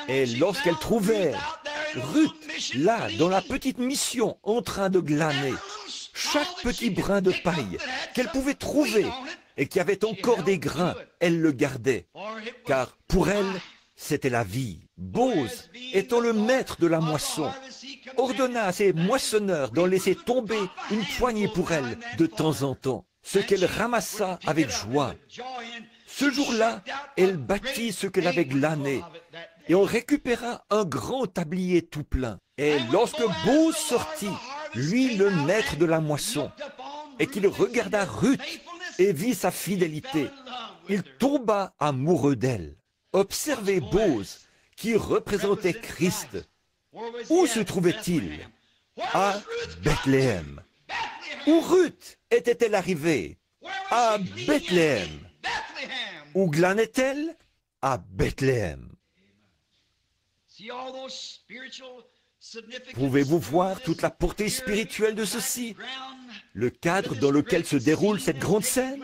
Et lorsqu'elle trouvait Ruth, là, dans la petite mission, en train de glaner, chaque petit brin de paille qu'elle pouvait trouver et qui avait encore des grains, elle le gardait, car pour elle, c'était la vie. Bose, étant le maître de la moisson, ordonna à ses moissonneurs d'en laisser tomber une poignée pour elle de temps en temps, ce qu'elle ramassa avec joie. Ce jour-là, elle bâtit ce qu'elle avait glané, et on récupéra un grand tablier tout plein. Et lorsque Bose sortit, lui le maître de la moisson, et qu'il regarda Ruth et vit sa fidélité, il tomba amoureux d'elle. Observez Bose, qui représentait Christ. Où se trouvait-il? À Bethléem. Où Ruth était-elle arrivée? À Bethléem. Où glanait-elle À Bethléem. Pouvez-vous voir toute la portée spirituelle de ceci? Le cadre dans lequel se déroule cette grande scène?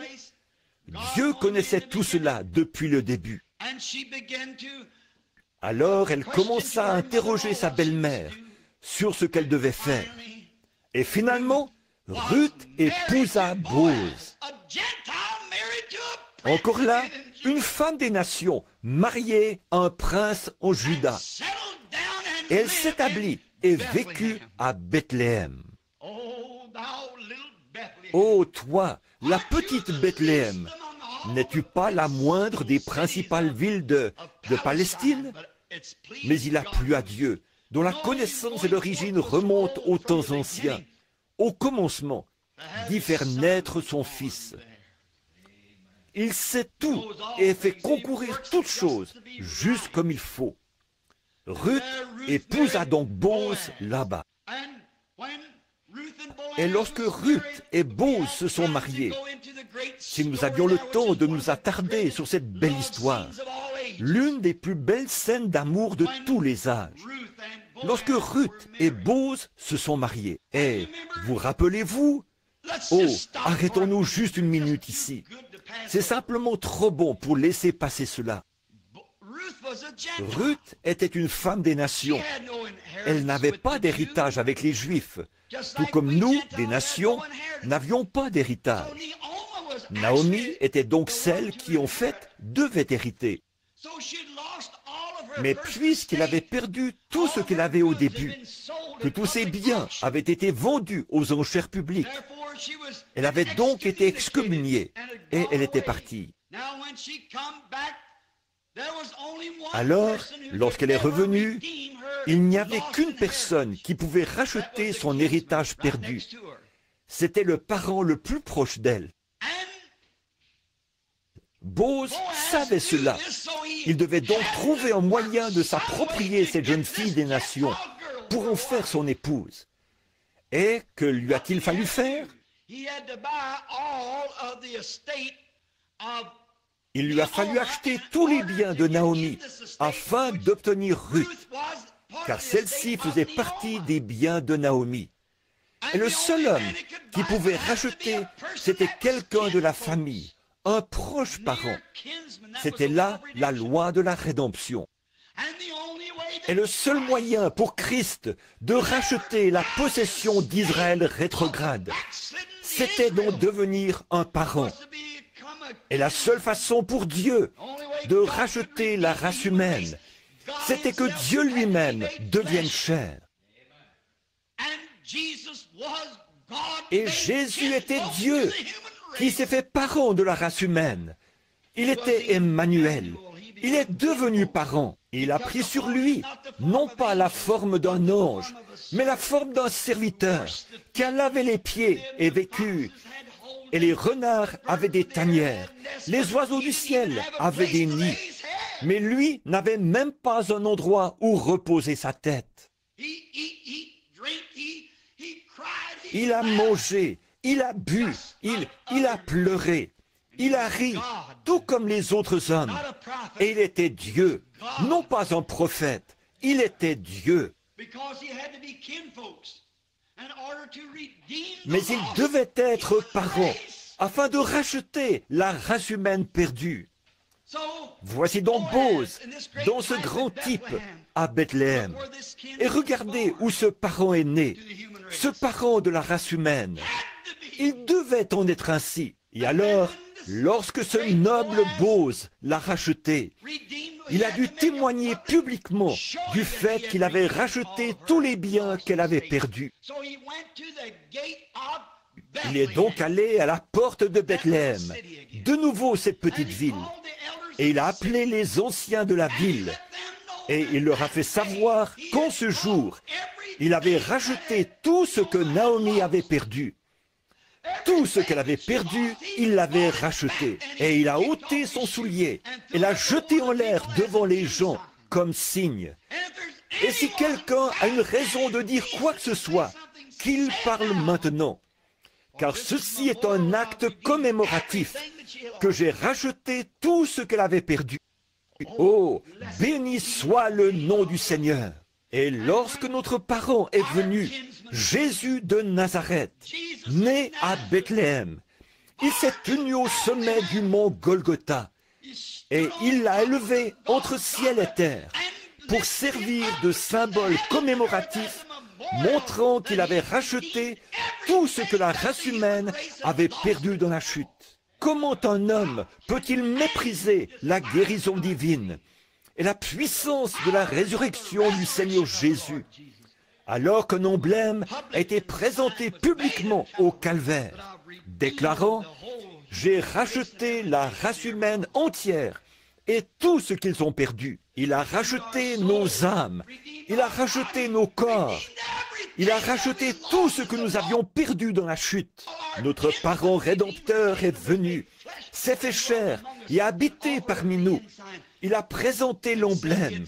Dieu connaissait tout cela depuis le début. Alors elle commença à interroger sa belle-mère sur ce qu'elle devait faire. Et finalement, Ruth épousa Bose. Encore là, une femme des nations mariée à un prince en Juda. Elle s'établit et vécut à Bethléem. Ô toi, la petite Bethléem, n'es-tu pas la moindre des principales villes de, de Palestine? Mais il a plu à Dieu, dont la connaissance et l'origine remontent aux temps anciens, au commencement, d'y faire naître son Fils. Il sait tout et fait concourir toutes choses juste comme il faut. Ruth épousa donc Bose là-bas. Et lorsque Ruth et Bose se sont mariés, si nous avions le temps de nous attarder sur cette belle histoire, l'une des plus belles scènes d'amour de tous les âges, lorsque Ruth et Bose se sont mariés, et vous rappelez-vous? Oh, arrêtons-nous juste une minute ici. C'est simplement trop bon pour laisser passer cela. Ruth était une femme des nations. Elle n'avait pas d'héritage avec les Juifs, tout comme nous, des nations, n'avions pas d'héritage. Naomi était donc celle qui, en fait, devait hériter. Mais puisqu'elle avait perdu tout ce qu'elle avait au début, que tous ses biens avaient été vendus aux enchères publiques, elle avait donc été excommuniée et elle était partie. Alors, lorsqu'elle est revenue, il n'y avait qu'une personne qui pouvait racheter son héritage perdu. C'était le parent le plus proche d'elle. Bose savait cela. Il devait donc trouver un moyen de s'approprier cette jeune fille des nations pour en faire son épouse. Et que lui a-t-il fallu faire? Il lui a fallu acheter tous les biens de Naomi afin d'obtenir Ruth, car celle-ci faisait partie des biens de Naomi. Et le seul homme qui pouvait racheter, c'était quelqu'un de la famille, un proche parent. C'était là la loi de la rédemption. Et le seul moyen pour Christ de racheter la possession d'Israël rétrograde, c'était donc devenir un parent. Et la seule façon pour Dieu de racheter la race humaine, c'était que Dieu lui-même devienne chair. Et Jésus était Dieu qui s'est fait parent de la race humaine. Il était Emmanuel. Il est devenu parent. Il a pris sur lui, non pas la forme d'un ange, mais la forme d'un serviteur qui a lavé les pieds et vécu et les renards avaient des tanières, les oiseaux du ciel avaient des nids, mais lui n'avait même pas un endroit où reposer sa tête. Il a mangé, il a bu, il, a pleuré, il a ri, tout comme les autres hommes. Et il était Dieu, non pas un prophète, il était Dieu. Mais il devait être parent afin de racheter la race humaine perdue. Voici donc Bose dans ce grand type à Bethléem. Et regardez où ce parent est né, ce parent de la race humaine. Il devait en être ainsi. Et alors, lorsque ce noble Bose l'a racheté, il a dû témoigner publiquement du fait qu'il avait racheté tous les biens qu'elle avait perdus. Il est donc allé à la porte de Bethléem, de nouveau cette petite ville, et il a appelé les anciens de la ville, et il leur a fait savoir qu'en ce jour, il avait racheté tout ce que Naomi avait perdu. Tout ce qu'elle avait perdu, il l'avait racheté. Et il a ôté son soulier et l'a jeté en l'air devant les gens comme signe. Et si quelqu'un a une raison de dire quoi que ce soit, qu'il parle maintenant. Car ceci est un acte commémoratif que j'ai racheté tout ce qu'elle avait perdu. Oh, béni soit le nom du Seigneur. Et lorsque notre parent est venu, Jésus de Nazareth, né à Bethléem, il s'est tenu au sommet du mont Golgotha et il l'a élevé entre ciel et terre pour servir de symbole commémoratif montrant qu'il avait racheté tout ce que la race humaine avait perdu dans la chute. Comment un homme peut-il mépriser la guérison divine? Et la puissance de la résurrection du Seigneur Jésus, alors qu'un emblème a été présenté publiquement au calvaire, déclarant « J'ai racheté la race humaine entière et tout ce qu'ils ont perdu. Il a racheté nos âmes, il a racheté nos corps, il a racheté tout ce que nous avions perdu dans la chute. Notre parent rédempteur est venu s'est fait chair et a habité parmi nous. Il a présenté l'emblème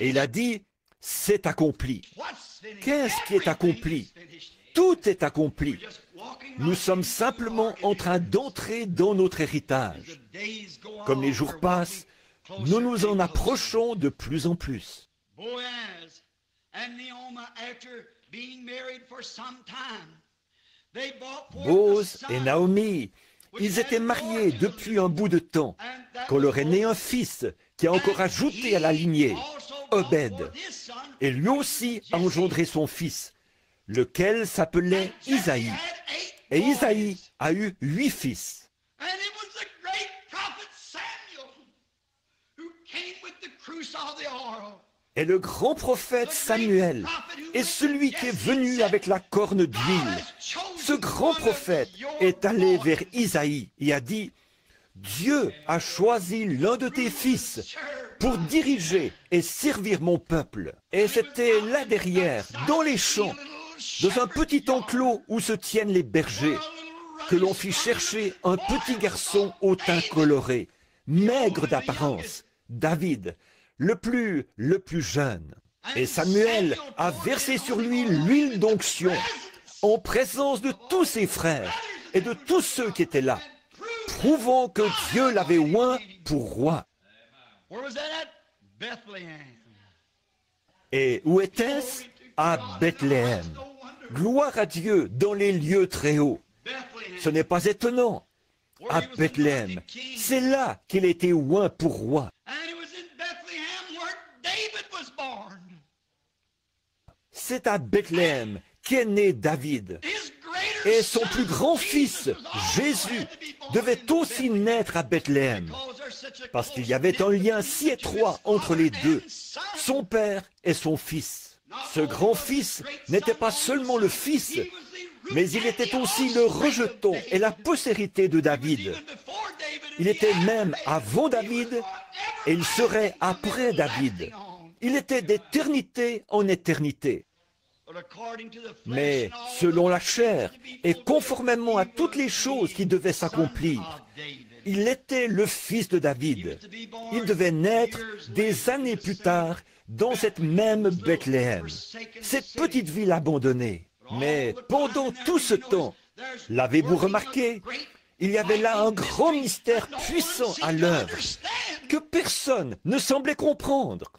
et il a dit, c'est accompli. Qu'est-ce qui est accompli? Tout est accompli. Nous sommes simplement en train d'entrer dans notre héritage. Comme les jours passent, nous nous en approchons de plus en plus. Boaz et Naomi, ils étaient mariés depuis un bout de temps, quand leur est né un fils qui a encore ajouté à la lignée, Obed. Et lui aussi a engendré son fils, lequel s'appelait Isaïe. Et Isaïe a eu huit fils. Et le grand prophète Samuel est celui qui est venu avec la corne d'huile. Ce grand prophète est allé vers Isaïe et a dit, Dieu a choisi l'un de tes fils pour diriger et servir mon peuple. Et c'était là derrière, dans les champs, dans un petit enclos où se tiennent les bergers, que l'on fit chercher un petit garçon au teint coloré, maigre d'apparence, David, le plus, le plus jeune. Et Samuel a versé sur lui l'huile d'onction en présence de tous ses frères et de tous ceux qui étaient là, prouvant que Dieu l'avait oint pour roi. Et où était-ce? À Bethléem. Gloire à Dieu dans les lieux très hauts. Ce n'est pas étonnant. À Bethléem, c'est là qu'il était oint pour roi. C'est à Bethléem qu'est né David. Et son plus grand fils, Jésus, devait aussi naître à Bethléem, parce qu'il y avait un lien si étroit entre les deux, son père et son fils. Ce grand-fils n'était pas seulement le fils, mais il était aussi le rejeton et la postérité de David. Il était même avant David et il serait après David. Il était d'éternité en éternité. Mais selon la chair et conformément à toutes les choses qui devaient s'accomplir, il était le fils de David. Il devait naître des années plus tard dans cette même Bethléem, cette petite ville abandonnée. Mais pendant tout ce temps, l'avez-vous remarqué? Il y avait là un grand mystère puissant à l'œuvre que personne ne semblait comprendre.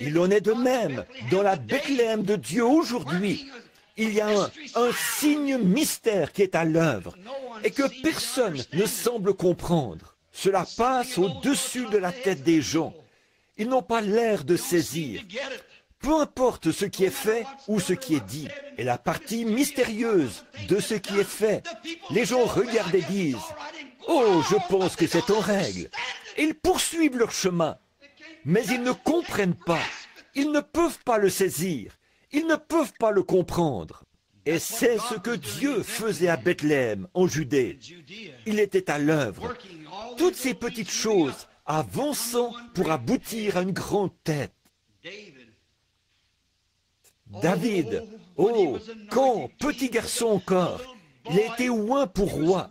Il en est de même dans la Bethléem de Dieu aujourd'hui. Il y a un, un, signe mystère qui est à l'œuvre et que personne ne semble comprendre. Cela passe au-dessus de la tête des gens. Ils n'ont pas l'air de saisir. Peu importe ce qui est fait ou ce qui est dit. Et la partie mystérieuse de ce qui est fait, les gens regardent et disent, Oh, je pense que c'est en règle. Ils poursuivent leur chemin mais ils ne comprennent pas. Ils ne peuvent pas le saisir. Ils ne peuvent pas le comprendre. Et c'est ce que Dieu faisait à Bethléem, en Judée. Il était à l'œuvre. Toutes ces petites choses avançant pour aboutir à une grande tête. David, oh, quand, petit garçon encore, il a été oint pour roi.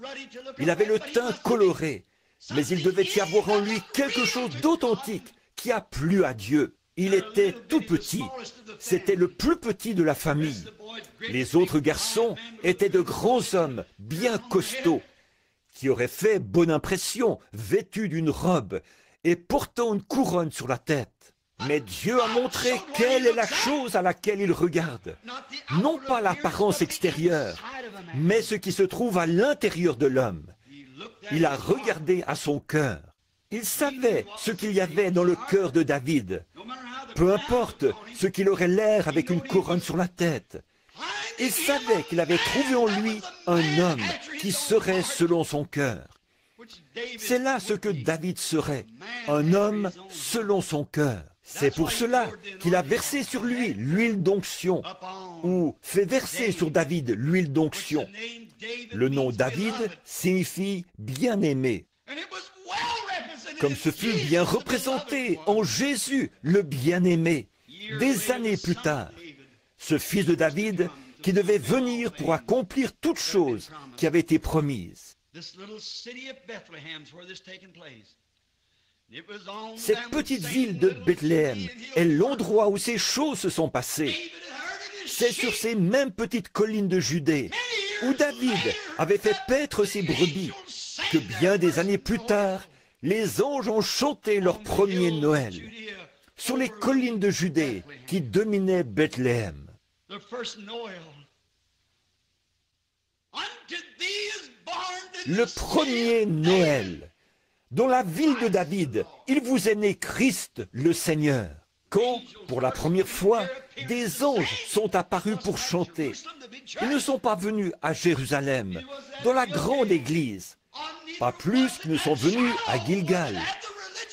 Il avait le teint coloré, mais il devait y avoir en lui quelque chose d'authentique qui a plu à Dieu. Il était tout petit. C'était le plus petit de la famille. Les autres garçons étaient de grands hommes, bien costauds, qui auraient fait bonne impression, vêtus d'une robe et portant une couronne sur la tête. Mais Dieu a montré quelle est la chose à laquelle il regarde. Non pas l'apparence extérieure, mais ce qui se trouve à l'intérieur de l'homme. Il a regardé à son cœur. Il savait ce qu'il y avait dans le cœur de David. Peu importe ce qu'il aurait l'air avec une couronne sur la tête. Il savait qu'il avait trouvé en lui un homme qui serait selon son cœur. C'est là ce que David serait, un homme selon son cœur. C'est pour cela qu'il a versé sur lui l'huile d'onction, ou fait verser sur David l'huile d'onction. Le nom David signifie bien-aimé comme ce fut bien représenté en Jésus, le bien-aimé, des années plus tard. Ce fils de David qui devait venir pour accomplir toutes choses qui avaient été promises. Cette petite ville de Bethléem est l'endroit où ces choses se sont passées. C'est sur ces mêmes petites collines de Judée où David avait fait paître ses brebis que bien des années plus tard, les anges ont chanté leur premier Noël sur les collines de Judée qui dominaient Bethléem. Le premier Noël, dans la ville de David, il vous est né Christ le Seigneur. Quand, pour la première fois, des anges sont apparus pour chanter. Ils ne sont pas venus à Jérusalem, dans la grande église, pas plus qu'ils ne sont venus à Gilgal.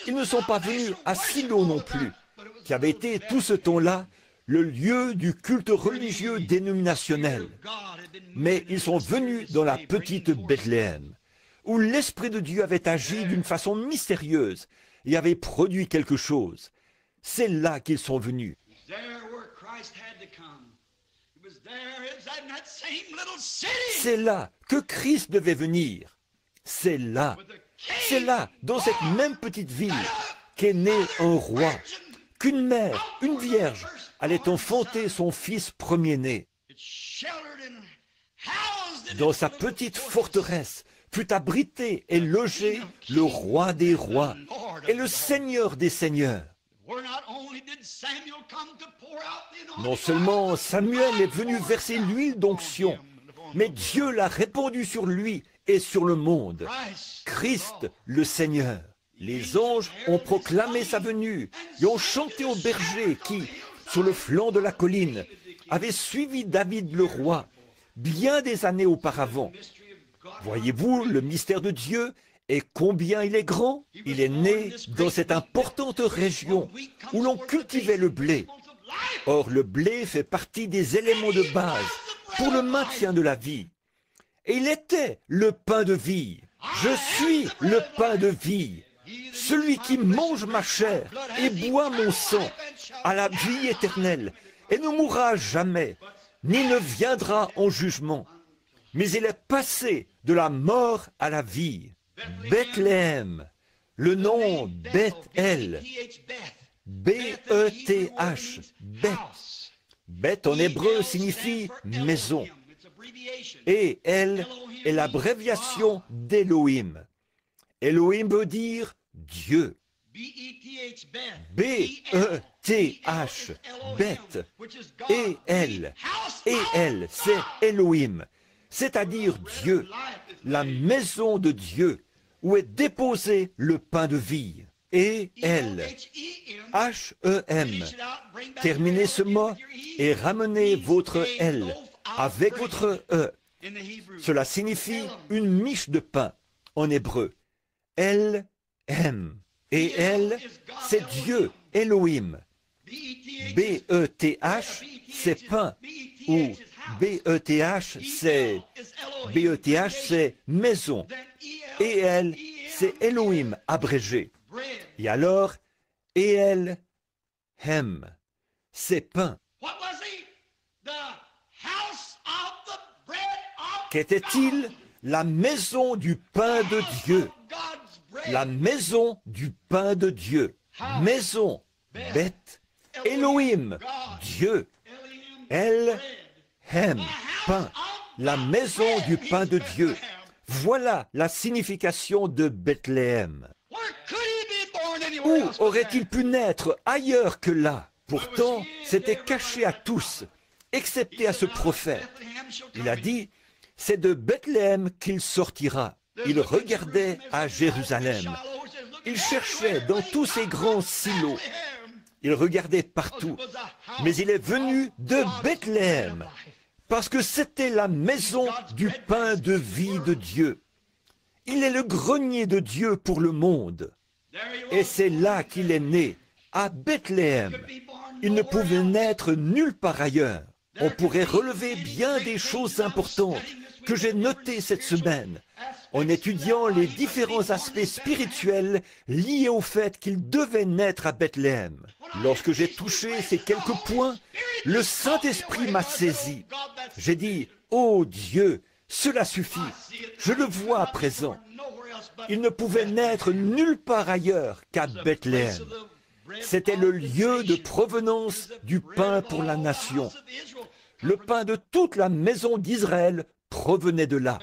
Ils ne sont pas venus à Silo non plus, qui avait été tout ce temps-là le lieu du culte religieux dénominationnel. Mais ils sont venus dans la petite Bethléem, où l'Esprit de Dieu avait agi d'une façon mystérieuse et avait produit quelque chose. C'est là qu'ils sont venus. C'est là que Christ devait venir. C'est là, c'est là, dans cette même petite ville, qu'est né un roi, qu'une mère, une vierge, allait enfanter son fils premier-né. Dans sa petite forteresse fut abrité et logé le roi des rois et le seigneur des seigneurs. Non seulement Samuel est venu verser l'huile d'onction, mais Dieu l'a répandu sur lui et sur le monde. Christ le Seigneur. Les anges ont proclamé sa venue et ont chanté aux bergers qui, sur le flanc de la colline, avaient suivi David le roi bien des années auparavant. Voyez-vous le mystère de Dieu et combien il est grand? Il est né dans cette importante région où l'on cultivait le blé. Or, le blé fait partie des éléments de base pour le maintien de la vie. Il était le pain de vie. Je suis le pain de vie. Celui qui mange ma chair et boit mon sang a la vie éternelle et ne mourra jamais, ni ne viendra en jugement. Mais il est passé de la mort à la vie. Bethléem, le nom Bethel, B-E-T-H, Beth. Beth en hébreu signifie maison. Et elle est l'abréviation d'Elohim. Elohim veut dire Dieu. B-E-T-H, Beth. Et elle, et elle, c'est Elohim, c'est-à-dire Dieu, la maison de Dieu, où est déposé le pain de vie. Et elle, H-E-M. Terminez ce mot et ramenez votre L avec votre E. Cela signifie une miche de pain en hébreu. Elle M. Et elle, c'est Dieu, Elohim. B-E-T-H, c'est pain. Ou B-E-T-H, c'est B-E-T-H, c'est maison. Et elle, c'est Elohim abrégé. Et alors, et elle, hem, c'est pain. Qu'était-il La maison du pain de Dieu? La maison du pain de Dieu. Maison, bête, Elohim, Dieu. Elle, hem, pain. La maison du pain de Dieu. Voilà la signification de Bethléem. Où aurait-il pu naître ailleurs que là? Pourtant, c'était caché à tous, excepté à ce prophète. Il a dit, c'est de Bethléem qu'il sortira. Il regardait à Jérusalem. Il cherchait dans tous ces grands silos. Il regardait partout. Mais il est venu de Bethléem, parce que c'était la maison du pain de vie de Dieu. Il est le grenier de Dieu pour le monde. Et c'est là qu'il est né, à Bethléem. Il ne pouvait naître nulle part ailleurs. On pourrait relever bien des choses importantes que j'ai notées cette semaine en étudiant les différents aspects spirituels liés au fait qu'il devait naître à Bethléem. Lorsque j'ai touché ces quelques points, le Saint-Esprit m'a saisi. J'ai dit, oh Dieu, Cela suffit. Je le vois à présent. Il ne pouvait naître nulle part ailleurs qu'à Bethléem. C'était le lieu de provenance du pain pour la nation. Le pain de toute la maison d'Israël provenait de là.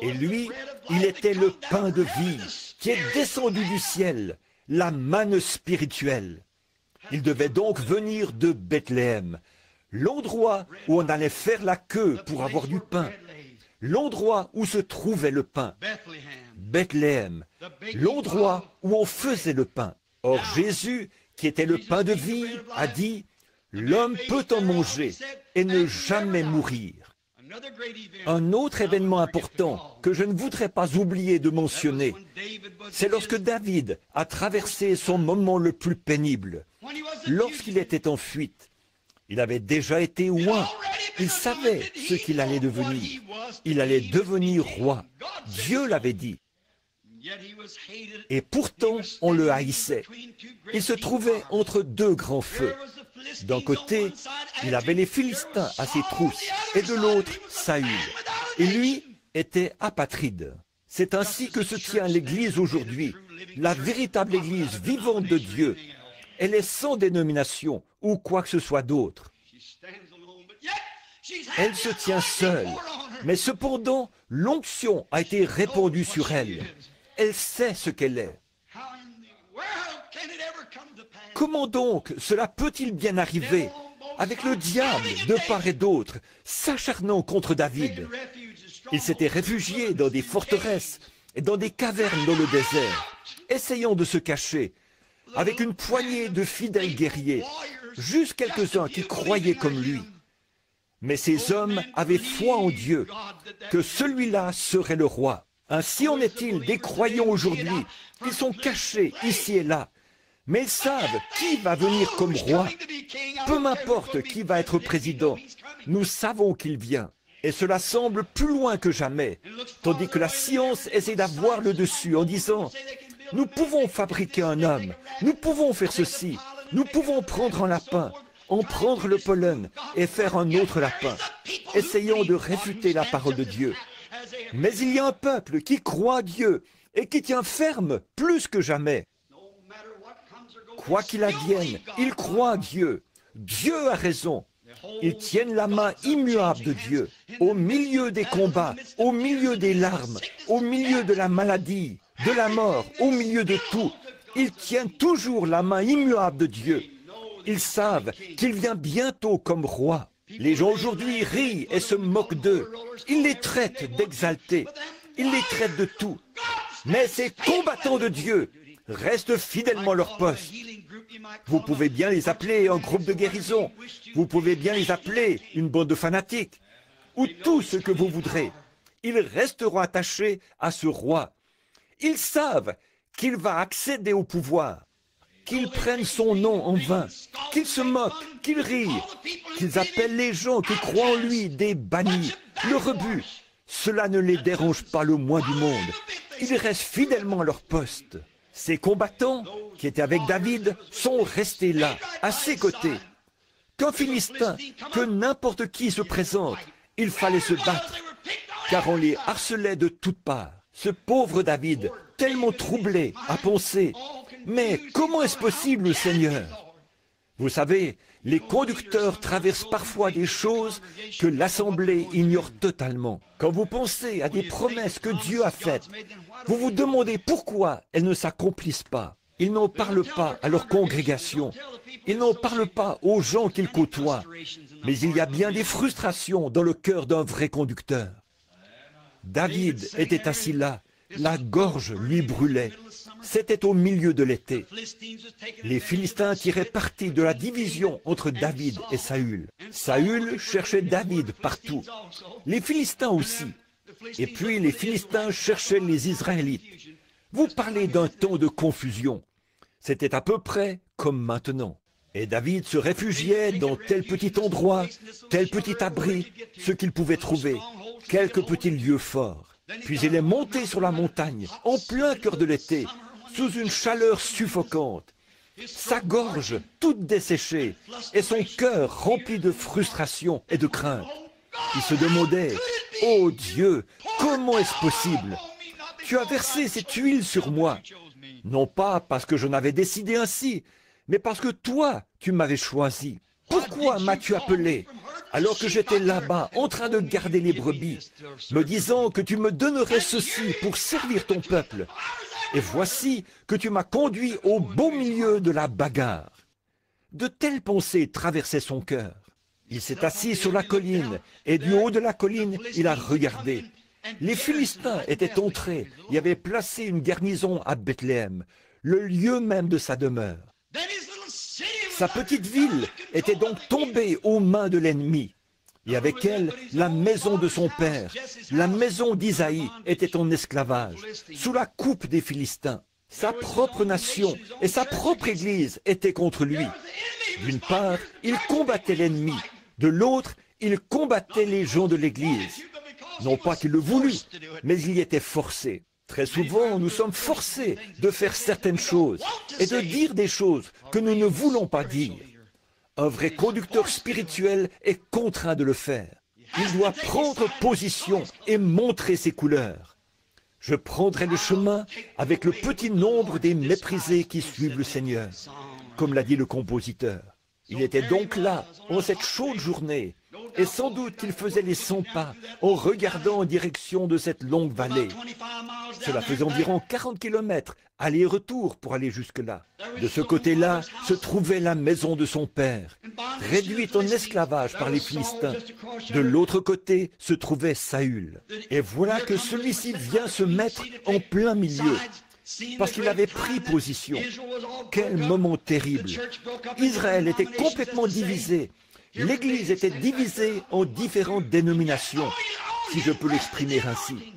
Et lui, il était le pain de vie qui est descendu du ciel, la manne spirituelle. Il devait donc venir de Bethléem, l'endroit où on allait faire la queue pour avoir du pain, l'endroit où se trouvait le pain. Bethléem, l'endroit où on faisait le pain. Or Jésus, qui était le pain de vie, a dit, L'homme peut en manger et ne jamais mourir. Un autre événement important que je ne voudrais pas oublier de mentionner, c'est lorsque David a traversé son moment le plus pénible, lorsqu'il était en fuite. Il avait déjà été roi. Il savait ce qu'il allait devenir. Il allait devenir roi. Dieu l'avait dit. Et pourtant, on le haïssait. Il se trouvait entre deux grands feux. D'un côté, il avait les Philistins à ses trousses, et de l'autre, Saül. Et lui était apatride. C'est ainsi que se tient l'Église aujourd'hui, la véritable Église vivante de Dieu. Elle est sans dénomination ou quoi que ce soit d'autre. Elle se tient seule, mais cependant, l'onction a été répandue sur elle. Elle sait ce qu'elle est. Comment donc cela peut-il bien arriver avec le diable de part et d'autre, s'acharnant contre David Il s'était réfugié dans des forteresses et dans des cavernes dans le désert, essayant de se cacher, avec une poignée de fidèles guerriers, juste quelques-uns qui croyaient comme lui. Mais ces hommes avaient foi en Dieu, que celui-là serait le roi. Ainsi en est-il des croyants aujourd'hui. Ils sont cachés ici et là, mais ils savent qui va venir comme roi. Peu m'importe qui va être président, nous savons qu'il vient. Et cela semble plus loin que jamais, tandis que la science essaie d'avoir le dessus en disant, nous pouvons fabriquer un homme, nous pouvons faire ceci, nous pouvons prendre un lapin, en prendre le pollen et faire un autre lapin, essayant de réfuter la parole de Dieu. Mais il y a un peuple qui croit Dieu et qui tient ferme plus que jamais. Quoi qu'il advienne, ils croient Dieu. Dieu a raison. Ils tiennent la main immuable de Dieu au milieu des combats, au milieu des larmes, au milieu de la maladie, de la mort, au milieu de tout. Ils tiennent toujours la main immuable de Dieu. Ils savent qu'il vient bientôt comme roi. Les gens aujourd'hui rient et se moquent d'eux. Ils les traitent d'exaltés. Ils les traitent de tout. Mais ces combattants de Dieu restent fidèlement leur poste. Vous pouvez bien les appeler un groupe de guérison. Vous pouvez bien les appeler une bande de fanatiques. Ou tout ce que vous voudrez. Ils resteront attachés à ce roi. Ils savent qu'il va accéder au pouvoir, qu'ils prennent son nom en vain, qu'ils se moquent, qu'ils rient, qu'ils appellent les gens qui croient en lui des bannis, le rebut. Cela ne les dérange pas le moins du monde. Ils restent fidèlement à leur poste. Ces combattants qui étaient avec David sont restés là, à ses côtés. Qu'un Philistin, que n'importe qui se présente, il fallait se battre, car on les harcelait de toutes parts. Ce pauvre David, tellement troublé, a pensé, mais comment est-ce possible, Seigneur? Vous savez, les conducteurs traversent parfois des choses que l'Assemblée ignore totalement. Quand vous pensez à des promesses que Dieu a faites, vous vous demandez pourquoi elles ne s'accomplissent pas. Ils n'en parlent pas à leur congrégation. Ils n'en parlent pas aux gens qu'ils côtoient. Mais il y a bien des frustrations dans le cœur d'un vrai conducteur. David était assis là. La gorge lui brûlait. C'était au milieu de l'été. Les Philistins tiraient parti de la division entre David et Saül. Saül cherchait David partout. Les Philistins aussi. Et puis les Philistins cherchaient les Israélites. Vous parlez d'un temps de confusion. C'était à peu près comme maintenant. Et David se réfugiait dans tel petit endroit, tel petit abri, ce qu'il pouvait trouver, quelques petits lieux forts. Puis il est monté sur la montagne, en plein cœur de l'été, sous une chaleur suffocante, sa gorge toute desséchée et son cœur rempli de frustration et de crainte. Il se demandait Oh Dieu, comment est-ce possible? Tu as versé cette huile sur moi, non pas parce que je n'avais décidé ainsi, mais parce que toi, tu m'avais choisi. Pourquoi m'as-tu appelé? Alors que j'étais là-bas en train de garder les brebis, me disant que tu me donnerais ceci pour servir ton peuple Et voici que tu m'as conduit au beau milieu de la bagarre. De telles pensées traversaient son cœur. Il s'est assis sur la colline, et du haut de la colline, il a regardé. Les Philistins étaient entrés et avaient placé une garnison à Bethléem, le lieu même de sa demeure. Sa petite ville était donc tombée aux mains de l'ennemi. Et avec elle, la maison de son père, la maison d'Isaïe, était en esclavage, sous la coupe des Philistins. Sa propre nation et sa propre Église étaient contre lui. D'une part, il combattait l'ennemi. De l'autre, il combattait les gens de l'Église. Non pas qu'il le voulût, mais il y était forcé. Très souvent, nous sommes forcés de faire certaines choses et de dire des choses que nous ne voulons pas dire. Un vrai conducteur spirituel est contraint de le faire. Il doit prendre position et montrer ses couleurs. Je prendrai le chemin avec le petit nombre des méprisés qui suivent le Seigneur, comme l'a dit le compositeur. Il était donc là, en cette chaude journée, et sans doute il faisait les 100 pas en regardant en direction de cette longue vallée. Cela faisait environ 40 kilomètres, aller-retour pour aller jusque-là. De ce côté-là se trouvait la maison de son père, réduite en esclavage par les Philistins. De l'autre côté se trouvait Saül. Et voilà que celui-ci vient se mettre en plein milieu parce qu'il avait pris position. Quel moment terrible. Israël était complètement divisé l'Église était divisée en différentes dénominations, si je peux l'exprimer ainsi.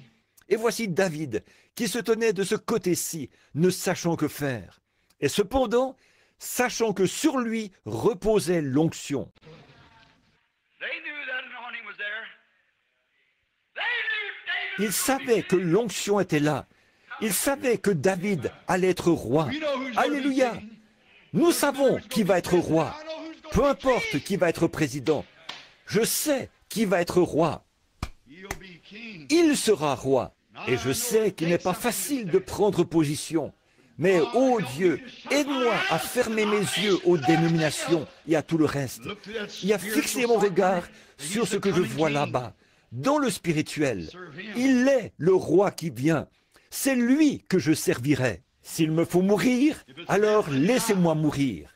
Et voici David qui se tenait de ce côté-ci, ne sachant que faire, et cependant sachant que sur lui reposait l'onction. Il savait que l'onction était là. Il savait que David allait être roi. Alléluia. Nous savons qui va être roi. Peu importe qui va être président, je sais qui va être roi. Il sera roi. Et je sais qu'il n'est pas facile de prendre position. Mais, ô Dieu, aide-moi à fermer mes yeux aux dénominations et à tout le reste, et à fixer mon regard sur ce que je vois là-bas, dans le spirituel. Il est le roi qui vient. C'est lui que je servirai. S'il me faut mourir, alors laissez-moi mourir.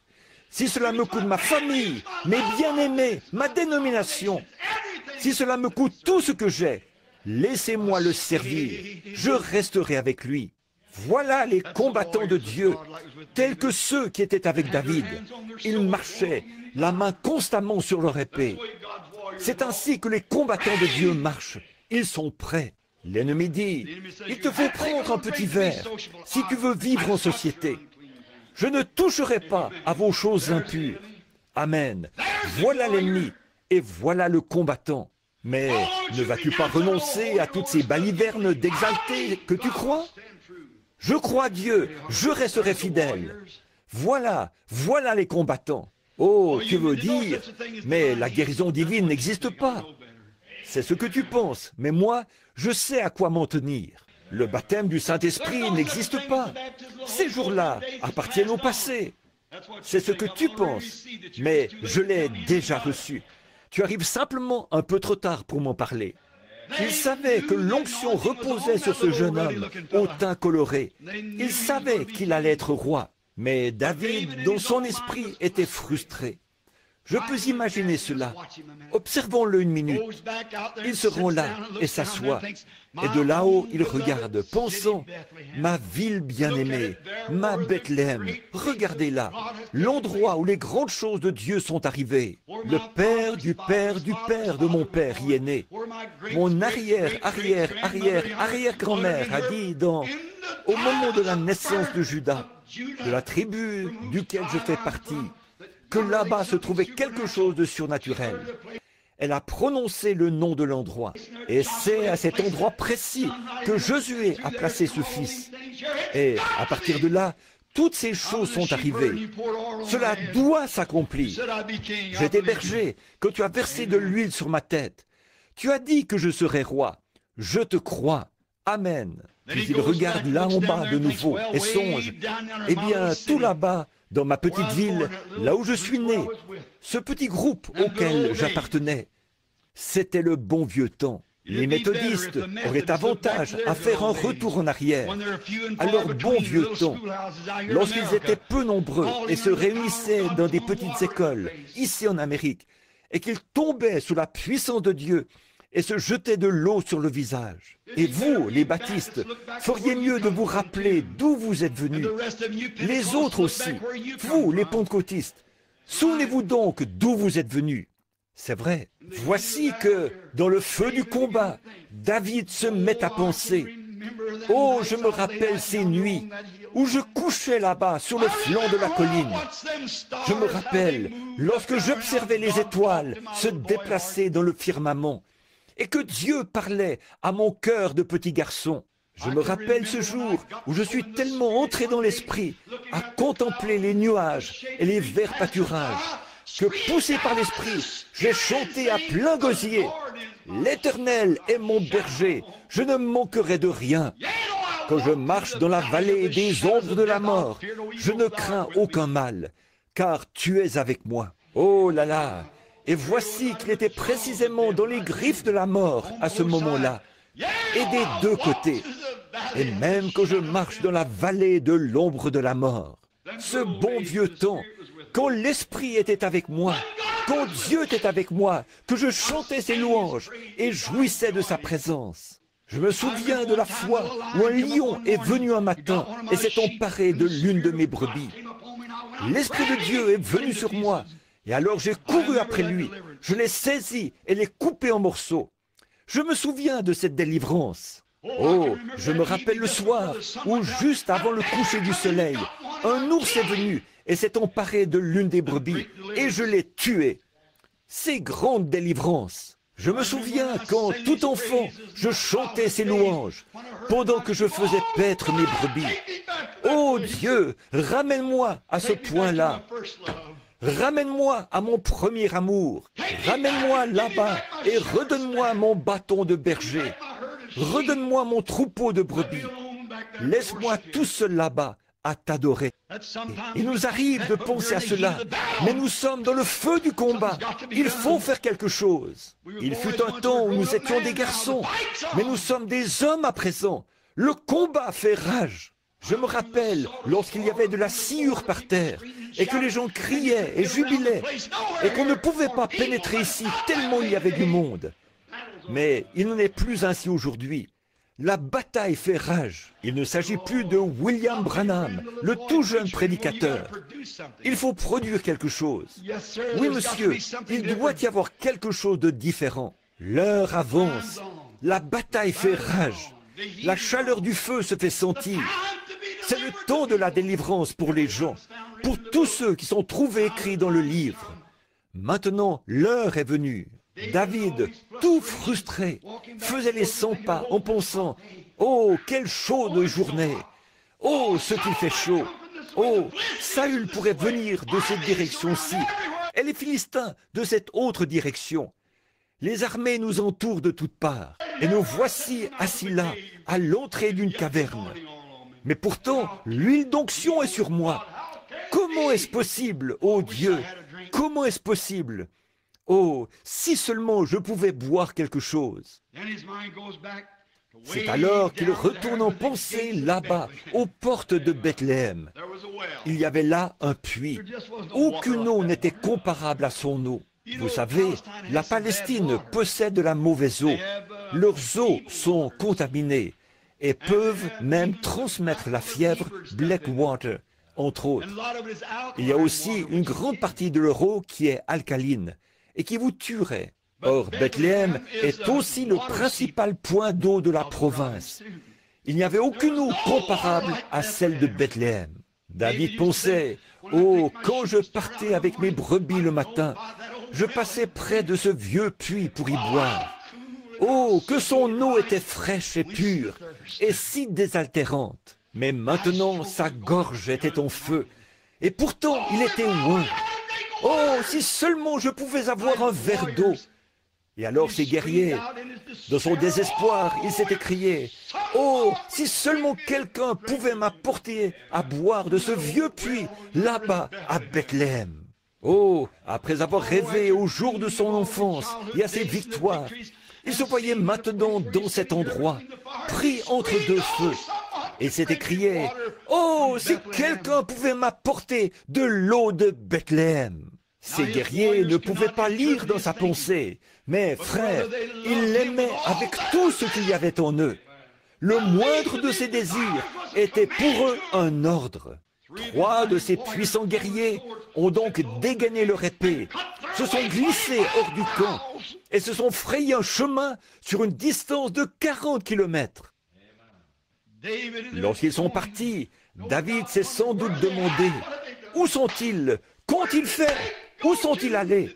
Si cela me coûte ma famille, mes bien-aimés, ma dénomination, si cela me coûte tout ce que j'ai, laissez-moi le servir. Je resterai avec lui. Voilà les combattants de Dieu, tels que ceux qui étaient avec David. Ils marchaient, la main constamment sur leur épée. C'est ainsi que les combattants de Dieu marchent. Ils sont prêts. L'ennemi dit, il te faut prendre un petit verre si tu veux vivre en société. Je ne toucherai pas à vos choses impures. Amen. Voilà l'ennemi et voilà le combattant. Mais ne vas-tu pas renoncer à toutes ces balivernes d'exalter que tu crois? Je crois Dieu, je resterai fidèle. Voilà, voilà les combattants. Oh, tu veux dire, mais la guérison divine n'existe pas. C'est ce que tu penses, mais moi, je sais à quoi m'en tenir. Le baptême du Saint-Esprit n'existe pas. Ces jours-là appartiennent au passé. C'est ce que tu penses, mais je l'ai déjà reçu. Tu arrives simplement un peu trop tard pour m'en parler. Il savait que l'onction reposait sur ce jeune homme au teint coloré. Il savait qu'il allait être roi. Mais David, dont son esprit était frustré, je peux imaginer cela. Observons-le une minute. Il se rend là et s'assoit. Et de là-haut, il regarde, pensant, ma ville bien-aimée, ma Bethléem, regardez-là, l'endroit où les grandes choses de Dieu sont arrivées. Le père du père du père de mon père y est né. Mon arrière, arrière, arrière, arrière-grand-mère a dit dans, au moment de la naissance de Judas, de la tribu duquel je fais partie, que là-bas se trouvait quelque chose de surnaturel. Elle a prononcé le nom de l'endroit. Et c'est à cet endroit précis que Josué a placé ce fils. Et à partir de là, toutes ces choses sont arrivées. Cela doit s'accomplir. J'étais berger, que tu as versé de l'huile sur ma tête. Tu as dit que je serais roi. Je te crois. Amen. Puis il regarde là en bas de nouveau et songe. Eh bien, tout là-bas, dans ma petite ville, là où je suis né, ce petit groupe auquel j'appartenais, c'était le bon vieux temps. Les méthodistes auraient avantage à faire un retour en arrière. À leur bon vieux temps, lorsqu'ils étaient peu nombreux et se réunissaient dans des petites écoles, ici en Amérique, et qu'ils tombaient sous la puissance de Dieu et se jetaient de l'eau sur le visage. Et vous, les baptistes, feriez mieux de vous rappeler d'où vous êtes venus. Les autres aussi, vous, les pentecôtistes, souvenez-vous donc d'où vous êtes venus. C'est vrai. Voici que, dans le feu du combat, David se met à penser. Oh, je me rappelle ces nuits où je couchais là-bas sur le flanc de la colline. Je me rappelle lorsque j'observais les étoiles se déplacer dans le firmament et que Dieu parlait à mon cœur de petit garçon. Je me rappelle ce jour où je suis tellement entré dans l'esprit à contempler les nuages et les verts pâturages que poussé par l'esprit, j'ai chanté à plein gosier. L'Éternel est mon berger, je ne manquerai de rien. Quand je marche dans la vallée des ombres de la mort, je ne crains aucun mal, car tu es avec moi. Oh là là Et voici qu'il était précisément dans les griffes de la mort à ce moment-là, et des deux côtés. Et même quand je marche dans la vallée de l'ombre de la mort, ce bon vieux temps quand l'Esprit était avec moi, quand Dieu était avec moi, que je chantais ses louanges et jouissais de sa présence. Je me souviens de la fois où un lion est venu un matin et s'est emparé de l'une de mes brebis. L'Esprit de Dieu est venu sur moi et alors j'ai couru après lui. Je l'ai saisi et l'ai coupé en morceaux. Je me souviens de cette délivrance. Oh, je me rappelle le soir où, juste avant le coucher du soleil, un ours est venu et s'est emparé de l'une des brebis, et je l'ai tué. C'est grande délivrance. Je me souviens quand, tout enfant, je chantais ses louanges, pendant que je faisais paître mes brebis. Oh Dieu, ramène-moi à ce point-là. Ramène-moi à mon premier amour. Ramène-moi là-bas et redonne-moi mon bâton de berger. Redonne-moi mon troupeau de brebis. Laisse-moi tout seul là-bas à t'adorer. Il nous arrive de penser à cela, mais nous sommes dans le feu du combat. Il faut faire quelque chose. Il fut un temps où nous étions des garçons, mais nous sommes des hommes à présent. Le combat fait rage. Je me rappelle lorsqu'il y avait de la sciure par terre et que les gens criaient et jubilaient et qu'on ne pouvait pas pénétrer ici tellement il y avait du monde. Mais il n'en est plus ainsi aujourd'hui. La bataille fait rage. Il ne s'agit plus de William Branham, le tout jeune prédicateur. Il faut produire quelque chose. Oui, monsieur, il doit y avoir quelque chose de différent. L'heure avance. La bataille fait rage. La chaleur du feu se fait sentir. C'est le temps de la délivrance pour les gens, pour tous ceux qui sont trouvés écrits dans le livre. Maintenant, l'heure est venue. David, tout frustré, faisait les cent pas en pensant Oh, quelle chaude journée Oh, ce qu'il fait chaud Oh, Saül pourrait venir de cette direction-ci, et les Philistins de cette autre direction. Les armées nous entourent de toutes parts, et nous voici assis là, à l'entrée d'une caverne. Mais pourtant, l'huile d'onction est sur moi. Comment est-ce possible, ô Dieu? Comment est-ce possible? Oh, si seulement je pouvais boire quelque chose. C'est alors qu'il retourne en pensée là-bas, aux portes de Bethléem. Il y avait là un puits. Aucune eau n'était comparable à son eau. Vous savez, la Palestine possède la mauvaise eau. Leurs eaux sont contaminées et peuvent même transmettre la fièvre Blackwater, entre autres. Il y a aussi une grande partie de leur eau qui est alcaline et qui vous tuerait. Or, Bethléem est aussi le principal point d'eau de la province. Il n'y avait aucune eau comparable à celle de Bethléem. David pensait, oh, quand je partais avec mes brebis le matin, je passais près de ce vieux puits pour y boire. Oh, que son eau était fraîche et pure, et si désaltérante. Mais maintenant sa gorge était en feu, et pourtant il était loin. Oh, si seulement je pouvais avoir un verre d'eau. Et alors ces guerriers, dans son désespoir, il s'est écrié, Oh, si seulement quelqu'un pouvait m'apporter à boire de ce vieux puits là-bas à Bethléem. Oh, après avoir rêvé au jour de son enfance et à ses victoires, il se voyait maintenant dans cet endroit, pris entre deux feux, et s'est écrié, Oh, si quelqu'un pouvait m'apporter de l'eau de Bethléem. Ces guerriers ne pouvaient pas lire dans sa pensée, mais frère, ils l'aimaient avec tout ce qu'il y avait en eux. Le moindre de ses désirs était pour eux un ordre. Trois de ces puissants guerriers ont donc dégainé leur épée, se sont glissés hors du camp et se sont frayés un chemin sur une distance de 40 kilomètres. Lorsqu'ils sont partis, David s'est sans doute demandé, où sont-ils? Qu'ont-ils fait? Où sont-ils allés?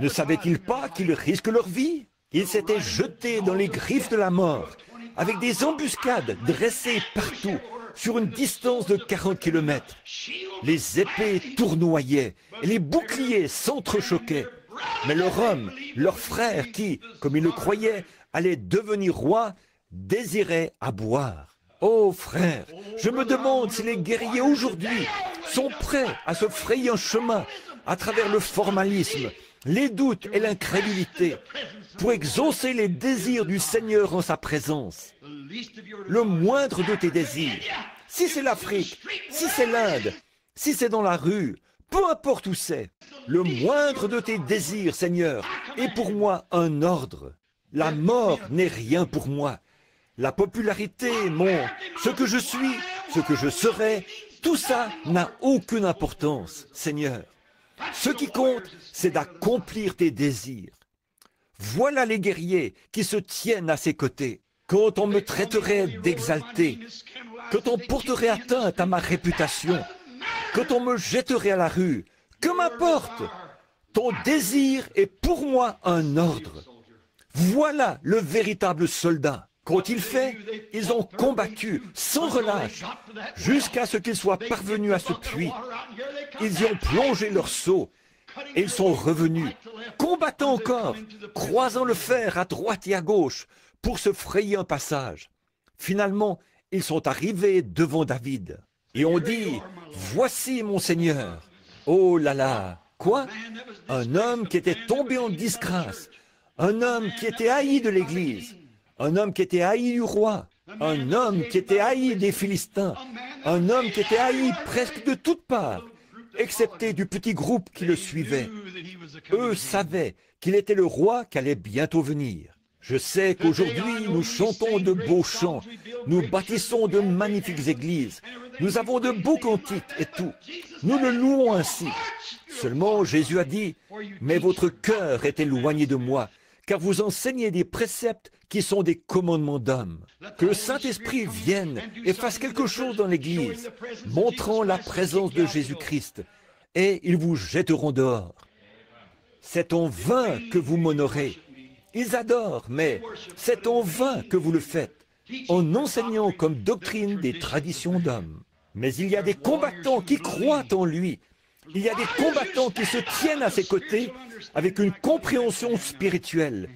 Ne savaient-ils pas qu'ils risquent leur vie? Ils s'étaient jetés dans les griffes de la mort, avec des embuscades dressées partout, sur une distance de 40 kilomètres. Les épées tournoyaient et les boucliers s'entrechoquaient. Mais leur homme, leur frère, qui, comme ils le croyaient, allait devenir roi, désirait à boire. Oh frère, je me demande si les guerriers aujourd'hui sont prêts à se frayer un chemin à travers le formalisme, les doutes et l'incrédulité, pour exaucer les désirs du Seigneur en sa présence. Le moindre de tes désirs, si c'est l'Afrique, si c'est l'Inde, si c'est dans la rue, peu importe où c'est, le moindre de tes désirs, Seigneur, est pour moi un ordre. La mort n'est rien pour moi. La popularité, mon, ce que je suis, ce que je serai, tout ça n'a aucune importance, Seigneur. Ce qui compte, c'est d'accomplir tes désirs. Voilà les guerriers qui se tiennent à ses côtés. Quand on me traiterait d'exalté, quand on porterait atteinte à ma réputation, quand on me jetterait à la rue, que m'importe? Ton désir est pour moi un ordre. Voilà le véritable soldat. Qu'ont-ils fait Ils ont combattu sans relâche jusqu'à ce qu'ils soient parvenus à ce puits. Ils y ont plongé leur seau ils sont revenus, combattant encore, croisant le fer à droite et à gauche pour se frayer un passage. Finalement, ils sont arrivés devant David et ont dit, Voici mon Seigneur. Oh là là, quoi? Un homme qui était tombé en disgrâce, un homme qui était haï de l'Église, un homme qui était haï du roi, un homme qui était haï des Philistins, un homme qui était haï presque de toutes parts, excepté du petit groupe qui le suivait. Eux savaient qu'il était le roi qui allait bientôt venir. Je sais qu'aujourd'hui nous chantons de beaux chants, nous bâtissons de magnifiques églises, nous avons de beaux cantiques et tout. Nous le louons ainsi. Seulement Jésus a dit, mais votre cœur est éloigné de moi, car vous enseignez des préceptes qui sont des commandements d'hommes. Que le Saint-Esprit vienne et fasse quelque chose dans l'Église, montrant la présence de Jésus-Christ, et ils vous jetteront dehors. C'est en vain que vous m'honorez. Ils adorent, mais c'est en vain que vous le faites, en enseignant comme doctrine des traditions d'hommes. Mais il y a des combattants qui croient en lui. Il y a des combattants qui se tiennent à ses côtés avec une compréhension spirituelle,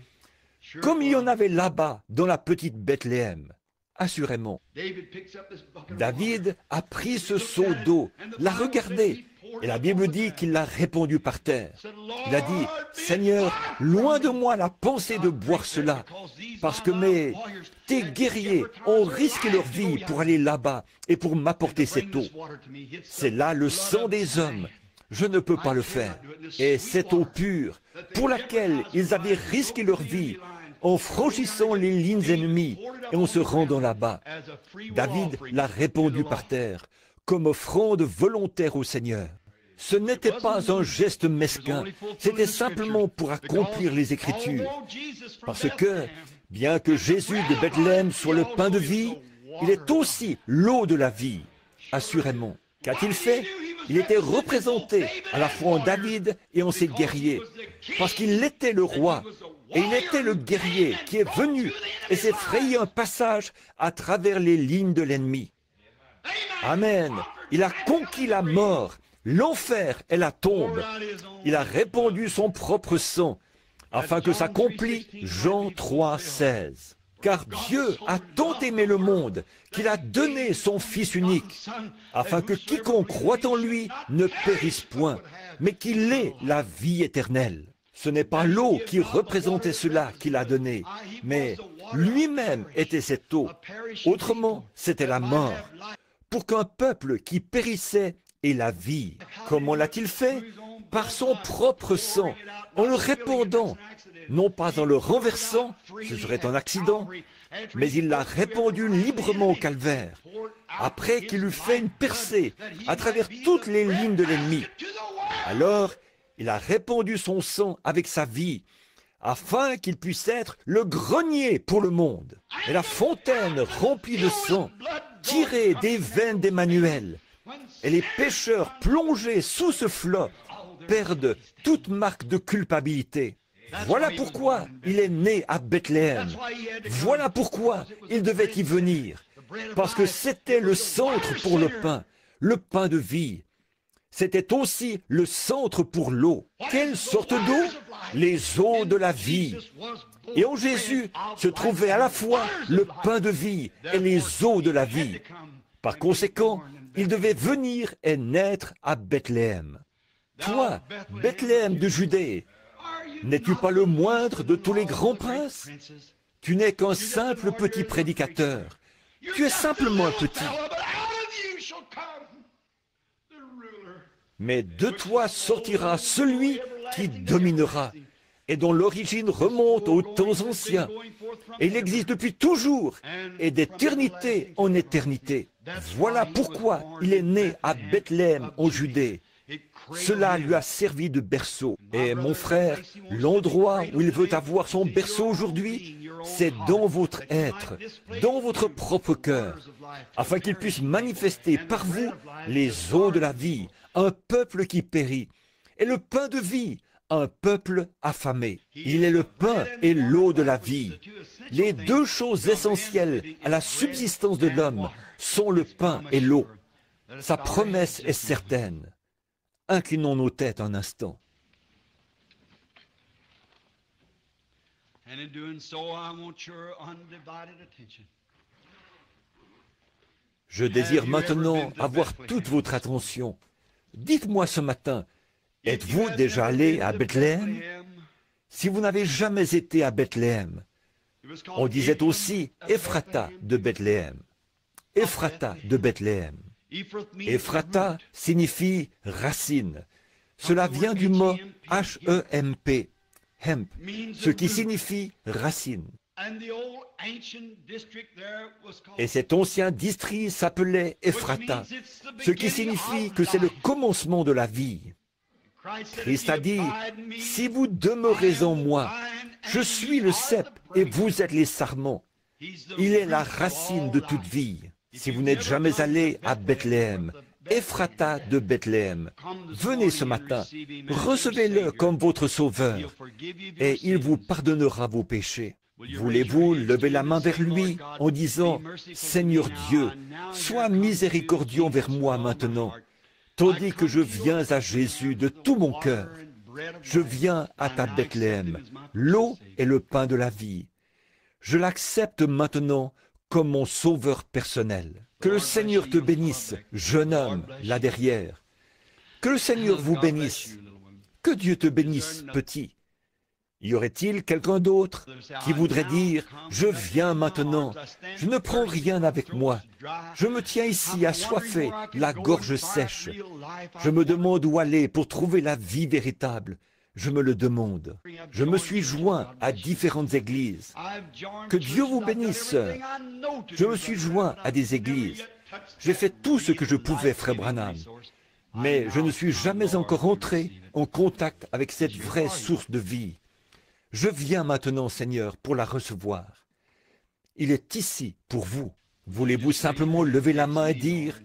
comme il y en avait là-bas dans la petite Bethléem. Assurément. David a pris ce seau d'eau, l'a regardé, et la Bible dit qu'il l'a répandu par terre. Il a dit, Seigneur, loin de moi la pensée de boire cela, parce que mes, tes guerriers ont risqué leur vie pour aller là-bas et pour m'apporter cette eau. C'est là le sang des hommes je ne peux pas le faire. Et cette eau pure, pour laquelle ils avaient risqué leur vie, en franchissant les lignes ennemies et en se rendant là-bas, David l'a répondu par terre, comme offrande volontaire au Seigneur. Ce n'était pas un geste mesquin, c'était simplement pour accomplir les Écritures. Parce que, bien que Jésus de Bethléem soit le pain de vie, il est aussi l'eau de la vie, assurément. Qu'a-t-il fait? Il était représenté à la fois en David et en ses guerriers, parce qu'il était le roi, et il était le guerrier qui est venu et s'est frayé un passage à travers les lignes de l'ennemi. Amen. Il a conquis la mort, l'enfer et la tombe. Il a répandu son propre sang. afin que s'accomplisse Jean 3, 16. Car Dieu a tant aimé le monde qu'il a donné son Fils unique, afin que quiconque croit en lui ne périsse point, mais qu'il ait la vie éternelle. Ce n'est pas l'eau qui représentait cela qu'il a donné, mais lui-même était cette eau. Autrement, c'était la mort. Pour qu'un peuple qui périssait ait la vie. Comment l'a-t-il fait? Par son propre sang, en le répandant, non pas en le renversant, ce serait un accident, mais il l'a répandu librement au calvaire, après qu'il eut fait une percée à travers toutes les lignes de l'ennemi. Alors, il a répandu son sang avec sa vie, afin qu'il puisse être le grenier pour le monde, et la fontaine remplie de sang, tirée des veines d'Emmanuel. Et les pécheurs plongés sous ce flot perdent toute marque de culpabilité. Voilà pourquoi il est né à Bethléem. Voilà pourquoi il devait y venir. Parce que c'était le centre pour le pain, le pain de vie. C'était aussi le centre pour l'eau. Quelle sorte d'eau? Les eaux de la vie. Et en Jésus se trouvait à la fois le pain de vie et les eaux de la vie. Par conséquent, il devait venir et naître à Bethléem. Toi, Bethléem de Judée, N'es-tu pas le moindre de tous les grands princes? Tu n'es qu'un simple petit prédicateur. Tu es simplement un petit. Mais de toi sortira celui qui dominera et dont l'origine remonte aux temps anciens. Et il existe depuis toujours et d'éternité en éternité. Voilà pourquoi il est né à Bethléem en Judée cela lui a servi de berceau. Et mon frère, l'endroit où il veut avoir son berceau aujourd'hui, c'est dans votre être, dans votre propre cœur, afin qu'il puisse manifester par vous les eaux de la vie, un peuple qui périt, et le pain de vie, un peuple affamé. Il est le pain et l'eau de la vie. Les deux choses essentielles à la subsistance de l'homme sont le pain et l'eau. Sa promesse est certaine. Inclinons nos têtes un instant. Je désire maintenant avoir toute votre attention. Dites-moi ce matin, êtes-vous déjà allé à Bethléem? Si vous n'avez jamais été à Bethléem, on disait aussi Ephrata de Bethléem. Ephrata de Bethléem. Ephrata signifie racine. Cela vient du mot H-E-M-P, hemp, ce qui signifie racine. Et cet ancien district s'appelait Ephrata, ce qui signifie que c'est le commencement de la vie. Christ a dit, si vous demeurez en moi, je suis le cep et vous êtes les sarments. Il est la racine de toute vie. Si vous n'êtes jamais allé à Bethléem, Ephrata de Bethléem, venez ce matin, recevez-le comme votre sauveur, et il vous pardonnera vos péchés. Voulez-vous lever la main vers lui en disant, Seigneur Dieu, sois miséricordieux vers moi maintenant, tandis que je viens à Jésus de tout mon cœur. Je viens à ta Bethléem, l'eau et le pain de la vie. Je l'accepte maintenant comme mon sauveur personnel. Que le Seigneur te bénisse, jeune homme, là derrière. Que le Seigneur vous bénisse. Que Dieu te bénisse, petit. Y aurait-il quelqu'un d'autre qui voudrait dire, je viens maintenant, je ne prends rien avec moi, je me tiens ici assoiffé, la gorge sèche, je me demande où aller pour trouver la vie véritable, je me le demande. Je me suis joint à différentes églises. Que Dieu vous bénisse. Je me suis joint à des églises. J'ai fait tout ce que je pouvais, frère Branham. Mais je ne suis jamais encore entré en contact avec cette vraie source de vie. Je viens maintenant, Seigneur, pour la recevoir. Il est ici pour vous. Voulez-vous simplement lever la main et dire,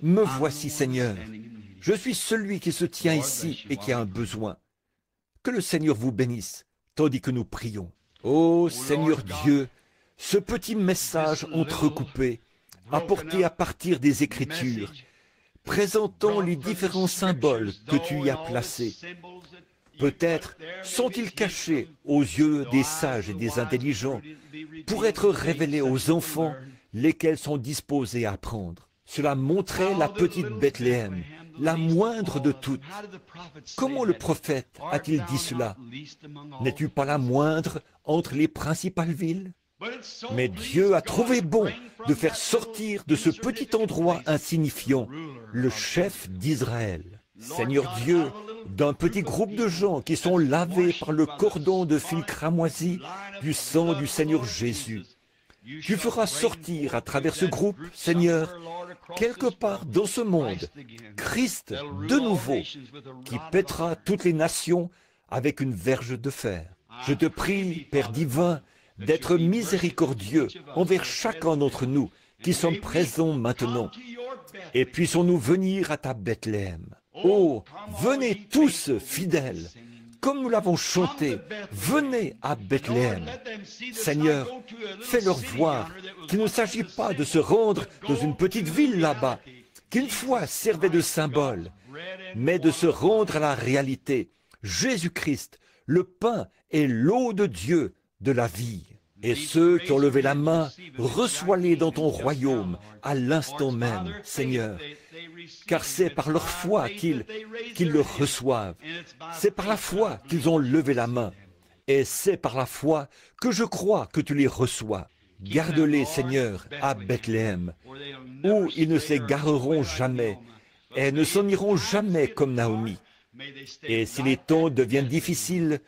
Me voici, Seigneur. Je suis celui qui se tient ici et qui a un besoin. Que le Seigneur vous bénisse, tandis que nous prions. Ô Seigneur Dieu, ce petit message entrecoupé, apporté à partir des Écritures, présentant les différents symboles que tu y as placés, Peut-être sont-ils cachés aux yeux des sages et des intelligents pour être révélés aux enfants, lesquels sont disposés à apprendre. Cela montrait la petite Bethléem, la moindre de toutes. Comment le prophète a-t-il dit cela? N'es-tu pas la moindre entre les principales villes? Mais Dieu a trouvé bon de faire sortir de ce petit endroit insignifiant le chef d'Israël. Seigneur Dieu, d'un petit groupe de gens qui sont lavés par le cordon de fil cramoisi du sang du Seigneur Jésus. Tu feras sortir à travers ce groupe, Seigneur, quelque part dans ce monde, Christ de nouveau, qui pètera toutes les nations avec une verge de fer. Je te prie, Père divin, d'être miséricordieux envers chacun d'entre nous qui sommes présents maintenant. Et puissons-nous venir à ta Bethléem. Oh, venez tous fidèles, comme nous l'avons chanté, venez à Bethléem. Seigneur, fais-leur voir qu'il ne s'agit pas de se rendre dans une petite ville là-bas, qui une fois servait de symbole, mais de se rendre à la réalité. Jésus-Christ, le pain et l'eau de Dieu de la vie. Et ceux qui ont levé la main, reçois-les dans ton royaume à l'instant même, Seigneur, car c'est par leur foi qu'ils le reçoivent. C'est par la foi qu'ils ont levé la main. Et c'est par la foi que je crois que tu les reçois. Garde-les, Seigneur, à Bethléem, où ils ne s'égareront jamais et ne s'en iront jamais comme Naomi. Et si les temps deviennent difficiles,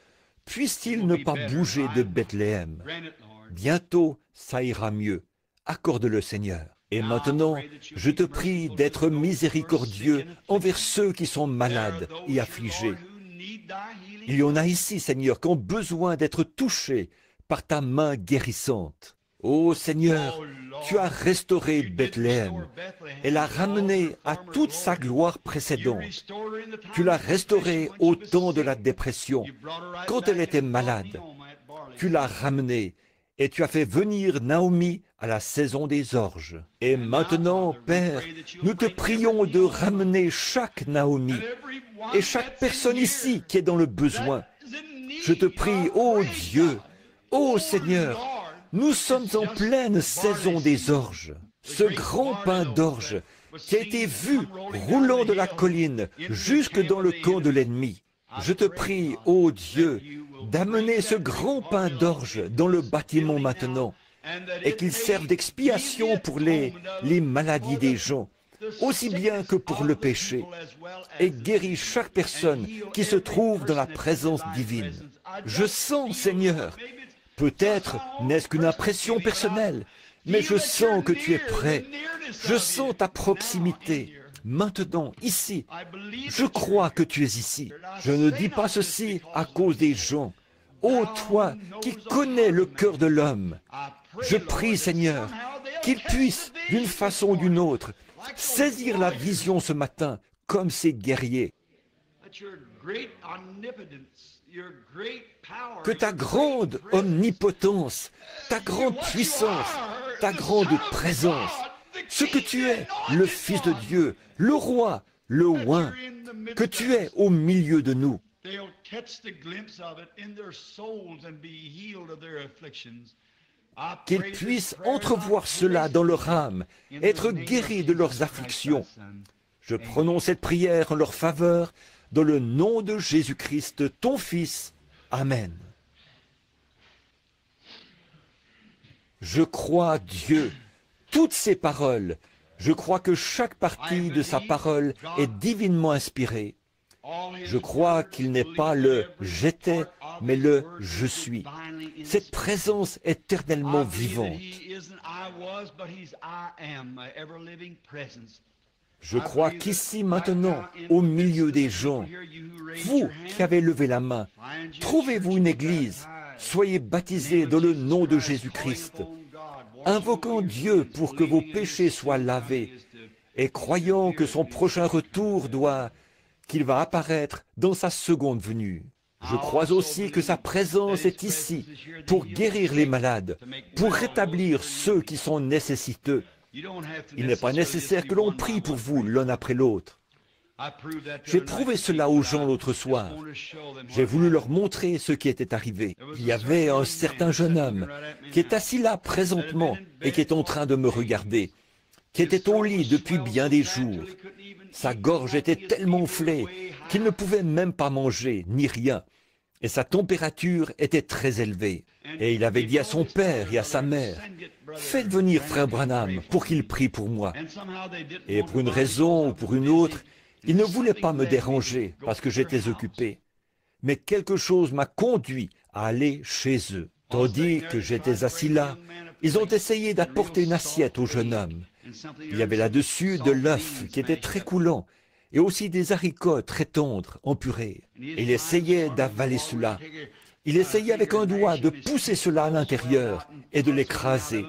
puissent-ils ne pas bouger de Bethléem? Bientôt, ça ira mieux. Accorde-le, Seigneur. Et maintenant, je te prie d'être miséricordieux envers ceux qui sont malades et affligés. Il y en a ici, Seigneur, qui ont besoin d'être touchés par ta main guérissante. Ô Seigneur, tu as restauré Bethléem et l'as ramené à toute sa gloire précédente. Tu l'as restaurée au temps de la dépression, quand elle était malade. Tu l'as ramenée et tu as fait venir Naomi à la saison des orges. Et maintenant, Père, nous te prions de ramener chaque Naomi et chaque personne ici qui est dans le besoin. Je te prie, ô Dieu, ô Seigneur, nous sommes en pleine saison des orges. Ce grand pain d'orge qui a été vu roulant de la colline jusque dans le camp de l'ennemi. Je te prie, ô Dieu, d'amener ce grand pain d'orge dans le bâtiment maintenant et qu'il serve d'expiation pour les, les maladies des gens, aussi bien que pour le péché, et guérit chaque personne qui se trouve dans la présence divine. Je sens, Seigneur, peut-être n'est-ce qu'une impression personnelle, mais je sens que tu es prêt, je sens ta proximité, maintenant, ici. Je crois que tu es ici. Je ne dis pas ceci à cause des gens. Ô toi qui connais le cœur de l'homme, je prie Seigneur qu'il puisse, d'une façon ou d'une autre, saisir la vision ce matin comme ces guerriers. Que ta grande omnipotence, ta grande puissance, ta grande présence, ce que tu es, le Fils de Dieu, le Roi, le Oin, que tu es au milieu de nous. Qu'ils puissent entrevoir cela dans leur âme, être guéris de leurs afflictions. Je prononce cette prière en leur faveur, dans le nom de Jésus-Christ, ton Fils. Amen. Je crois Dieu, toutes ces paroles, je crois que chaque partie de sa parole est divinement inspirée. Je crois qu'il n'est pas le j'étais, mais le je suis. Cette présence éternellement vivante. Je crois qu'ici maintenant, au milieu des gens, vous qui avez levé la main, trouvez-vous une église, soyez baptisés dans le nom de Jésus-Christ, invoquant Dieu pour que vos péchés soient lavés et croyant que son prochain retour doit qu'il va apparaître dans sa seconde venue. Je crois aussi que sa présence est ici pour guérir les malades, pour rétablir ceux qui sont nécessiteux. Il n'est pas nécessaire que l'on prie pour vous l'un après l'autre. J'ai prouvé cela aux gens l'autre soir. J'ai voulu leur montrer ce qui était arrivé. Il y avait un certain jeune homme qui est assis là présentement et qui est en train de me regarder, qui était au lit depuis bien des jours. Sa gorge était tellement enflée qu'il ne pouvait même pas manger, ni rien, et sa température était très élevée. Et il avait dit à son père et à sa mère, Faites venir frère Branham pour qu'il prie pour moi. Et pour une raison ou pour une autre, il ne voulait pas me déranger parce que j'étais occupé. Mais quelque chose m'a conduit à aller chez eux. Tandis que j'étais assis là, ils ont essayé d'apporter une assiette au jeune homme. Il y avait là-dessus de l'œuf qui était très coulant et aussi des haricots très tendres en purée. il essayait d'avaler cela. Il essayait avec un doigt de pousser cela à l'intérieur et de l'écraser.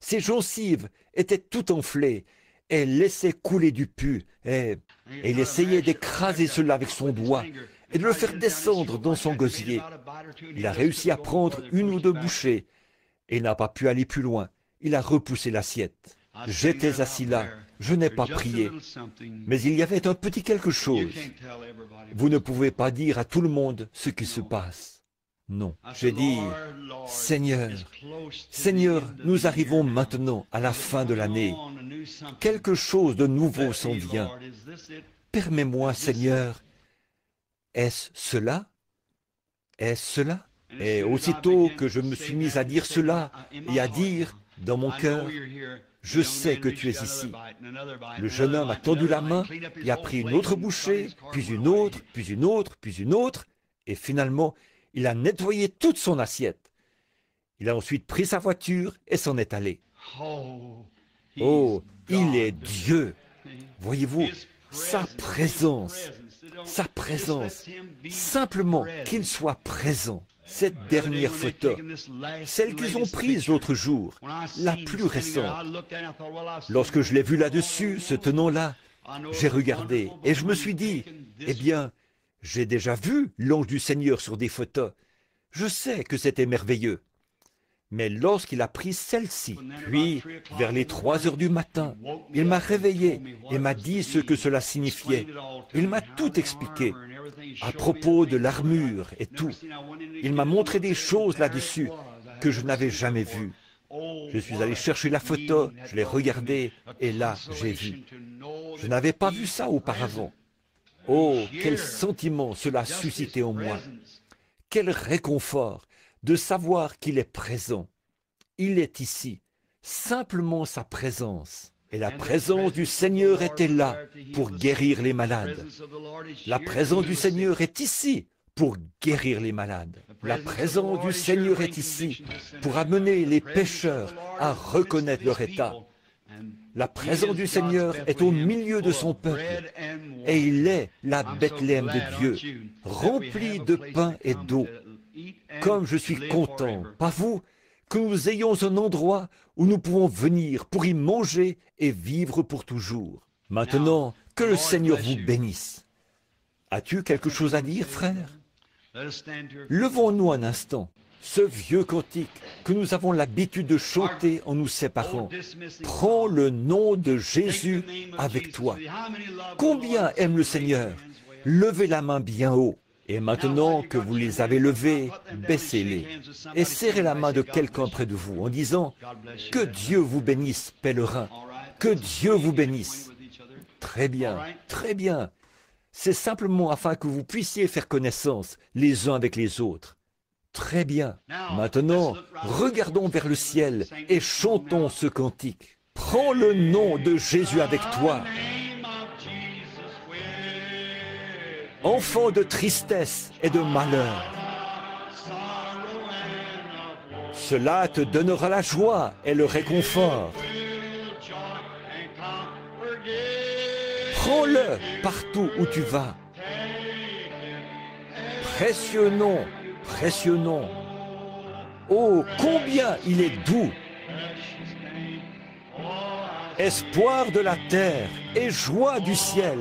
Ses gencives étaient tout enflées et laissaient couler du pu. Et, et il essayait d'écraser cela avec son doigt et de le faire descendre dans son gosier. Il a réussi à prendre une ou deux bouchées et n'a pas pu aller plus loin. Il a repoussé l'assiette. J'étais assis là, je n'ai pas prié, mais il y avait un petit quelque chose. Vous ne pouvez pas dire à tout le monde ce qui se passe. Non, j'ai dit, Seigneur, Seigneur, nous arrivons maintenant à la fin de l'année. Quelque chose de nouveau s'en vient. Permets-moi, Seigneur, est-ce cela? Est-ce cela? Et aussitôt que je me suis mis à dire cela et à dire dans mon cœur, je sais que tu es ici. Le jeune homme a tendu la main et a pris une autre bouchée, puis une autre, puis une autre, puis une autre, et finalement, il a nettoyé toute son assiette. Il a ensuite pris sa voiture et s'en est allé. Oh, il est Dieu. Voyez-vous, sa présence, sa présence, simplement qu'il soit présent. Cette dernière photo, celle qu'ils ont prise l'autre jour, la plus récente, lorsque je l'ai vue là-dessus, ce tenant-là, j'ai regardé et je me suis dit, eh bien, j'ai déjà vu l'ange du Seigneur sur des photos. Je sais que c'était merveilleux. Mais lorsqu'il a pris celle-ci, puis, vers les trois heures du matin, il m'a réveillé et m'a dit ce que cela signifiait. Il m'a tout expliqué à propos de l'armure et tout. Il m'a montré des choses là-dessus que je n'avais jamais vues. Je suis allé chercher la photo, je l'ai regardée, et là, j'ai vu. Je n'avais pas vu ça auparavant. Oh, quel sentiment cela a suscité en moi. Quel réconfort de savoir qu'il est présent. Il est ici, simplement sa présence. Et la présence du Seigneur était là pour guérir les malades. La présence du Seigneur est ici pour guérir les malades. La présence du Seigneur est ici pour amener les pécheurs à reconnaître leur état la présence du Seigneur est au milieu de son peuple et il est la Bethléem de Dieu, remplie de pain et d'eau. Comme je suis content, pas vous, que nous ayons un endroit où nous pouvons venir pour y manger et vivre pour toujours. Maintenant, que le Seigneur vous bénisse. As-tu quelque chose à dire, frère? Levons-nous un instant ce vieux cantique que nous avons l'habitude de chanter en nous séparant. Prends le nom de Jésus avec toi. Combien aime le Seigneur? Levez la main bien haut. Et maintenant que vous les avez levés, baissez-les et serrez la main de quelqu'un près de vous en disant Que Dieu vous bénisse, pèlerin. Que Dieu vous bénisse. Très bien, très bien. C'est simplement afin que vous puissiez faire connaissance les uns avec les autres. Très bien. Maintenant, regardons vers le ciel et chantons ce cantique. Prends le nom de Jésus avec toi. Enfant de tristesse et de malheur. Cela te donnera la joie et le réconfort. Prends-le partout où tu vas. Précieux nom précieux nom. Oh, combien il est doux Espoir de la terre et joie du ciel.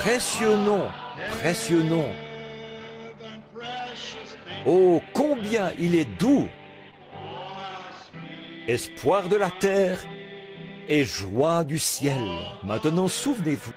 Précieux nom. Oh, combien il est doux Espoir de la terre et joie du ciel. Maintenant, souvenez-vous,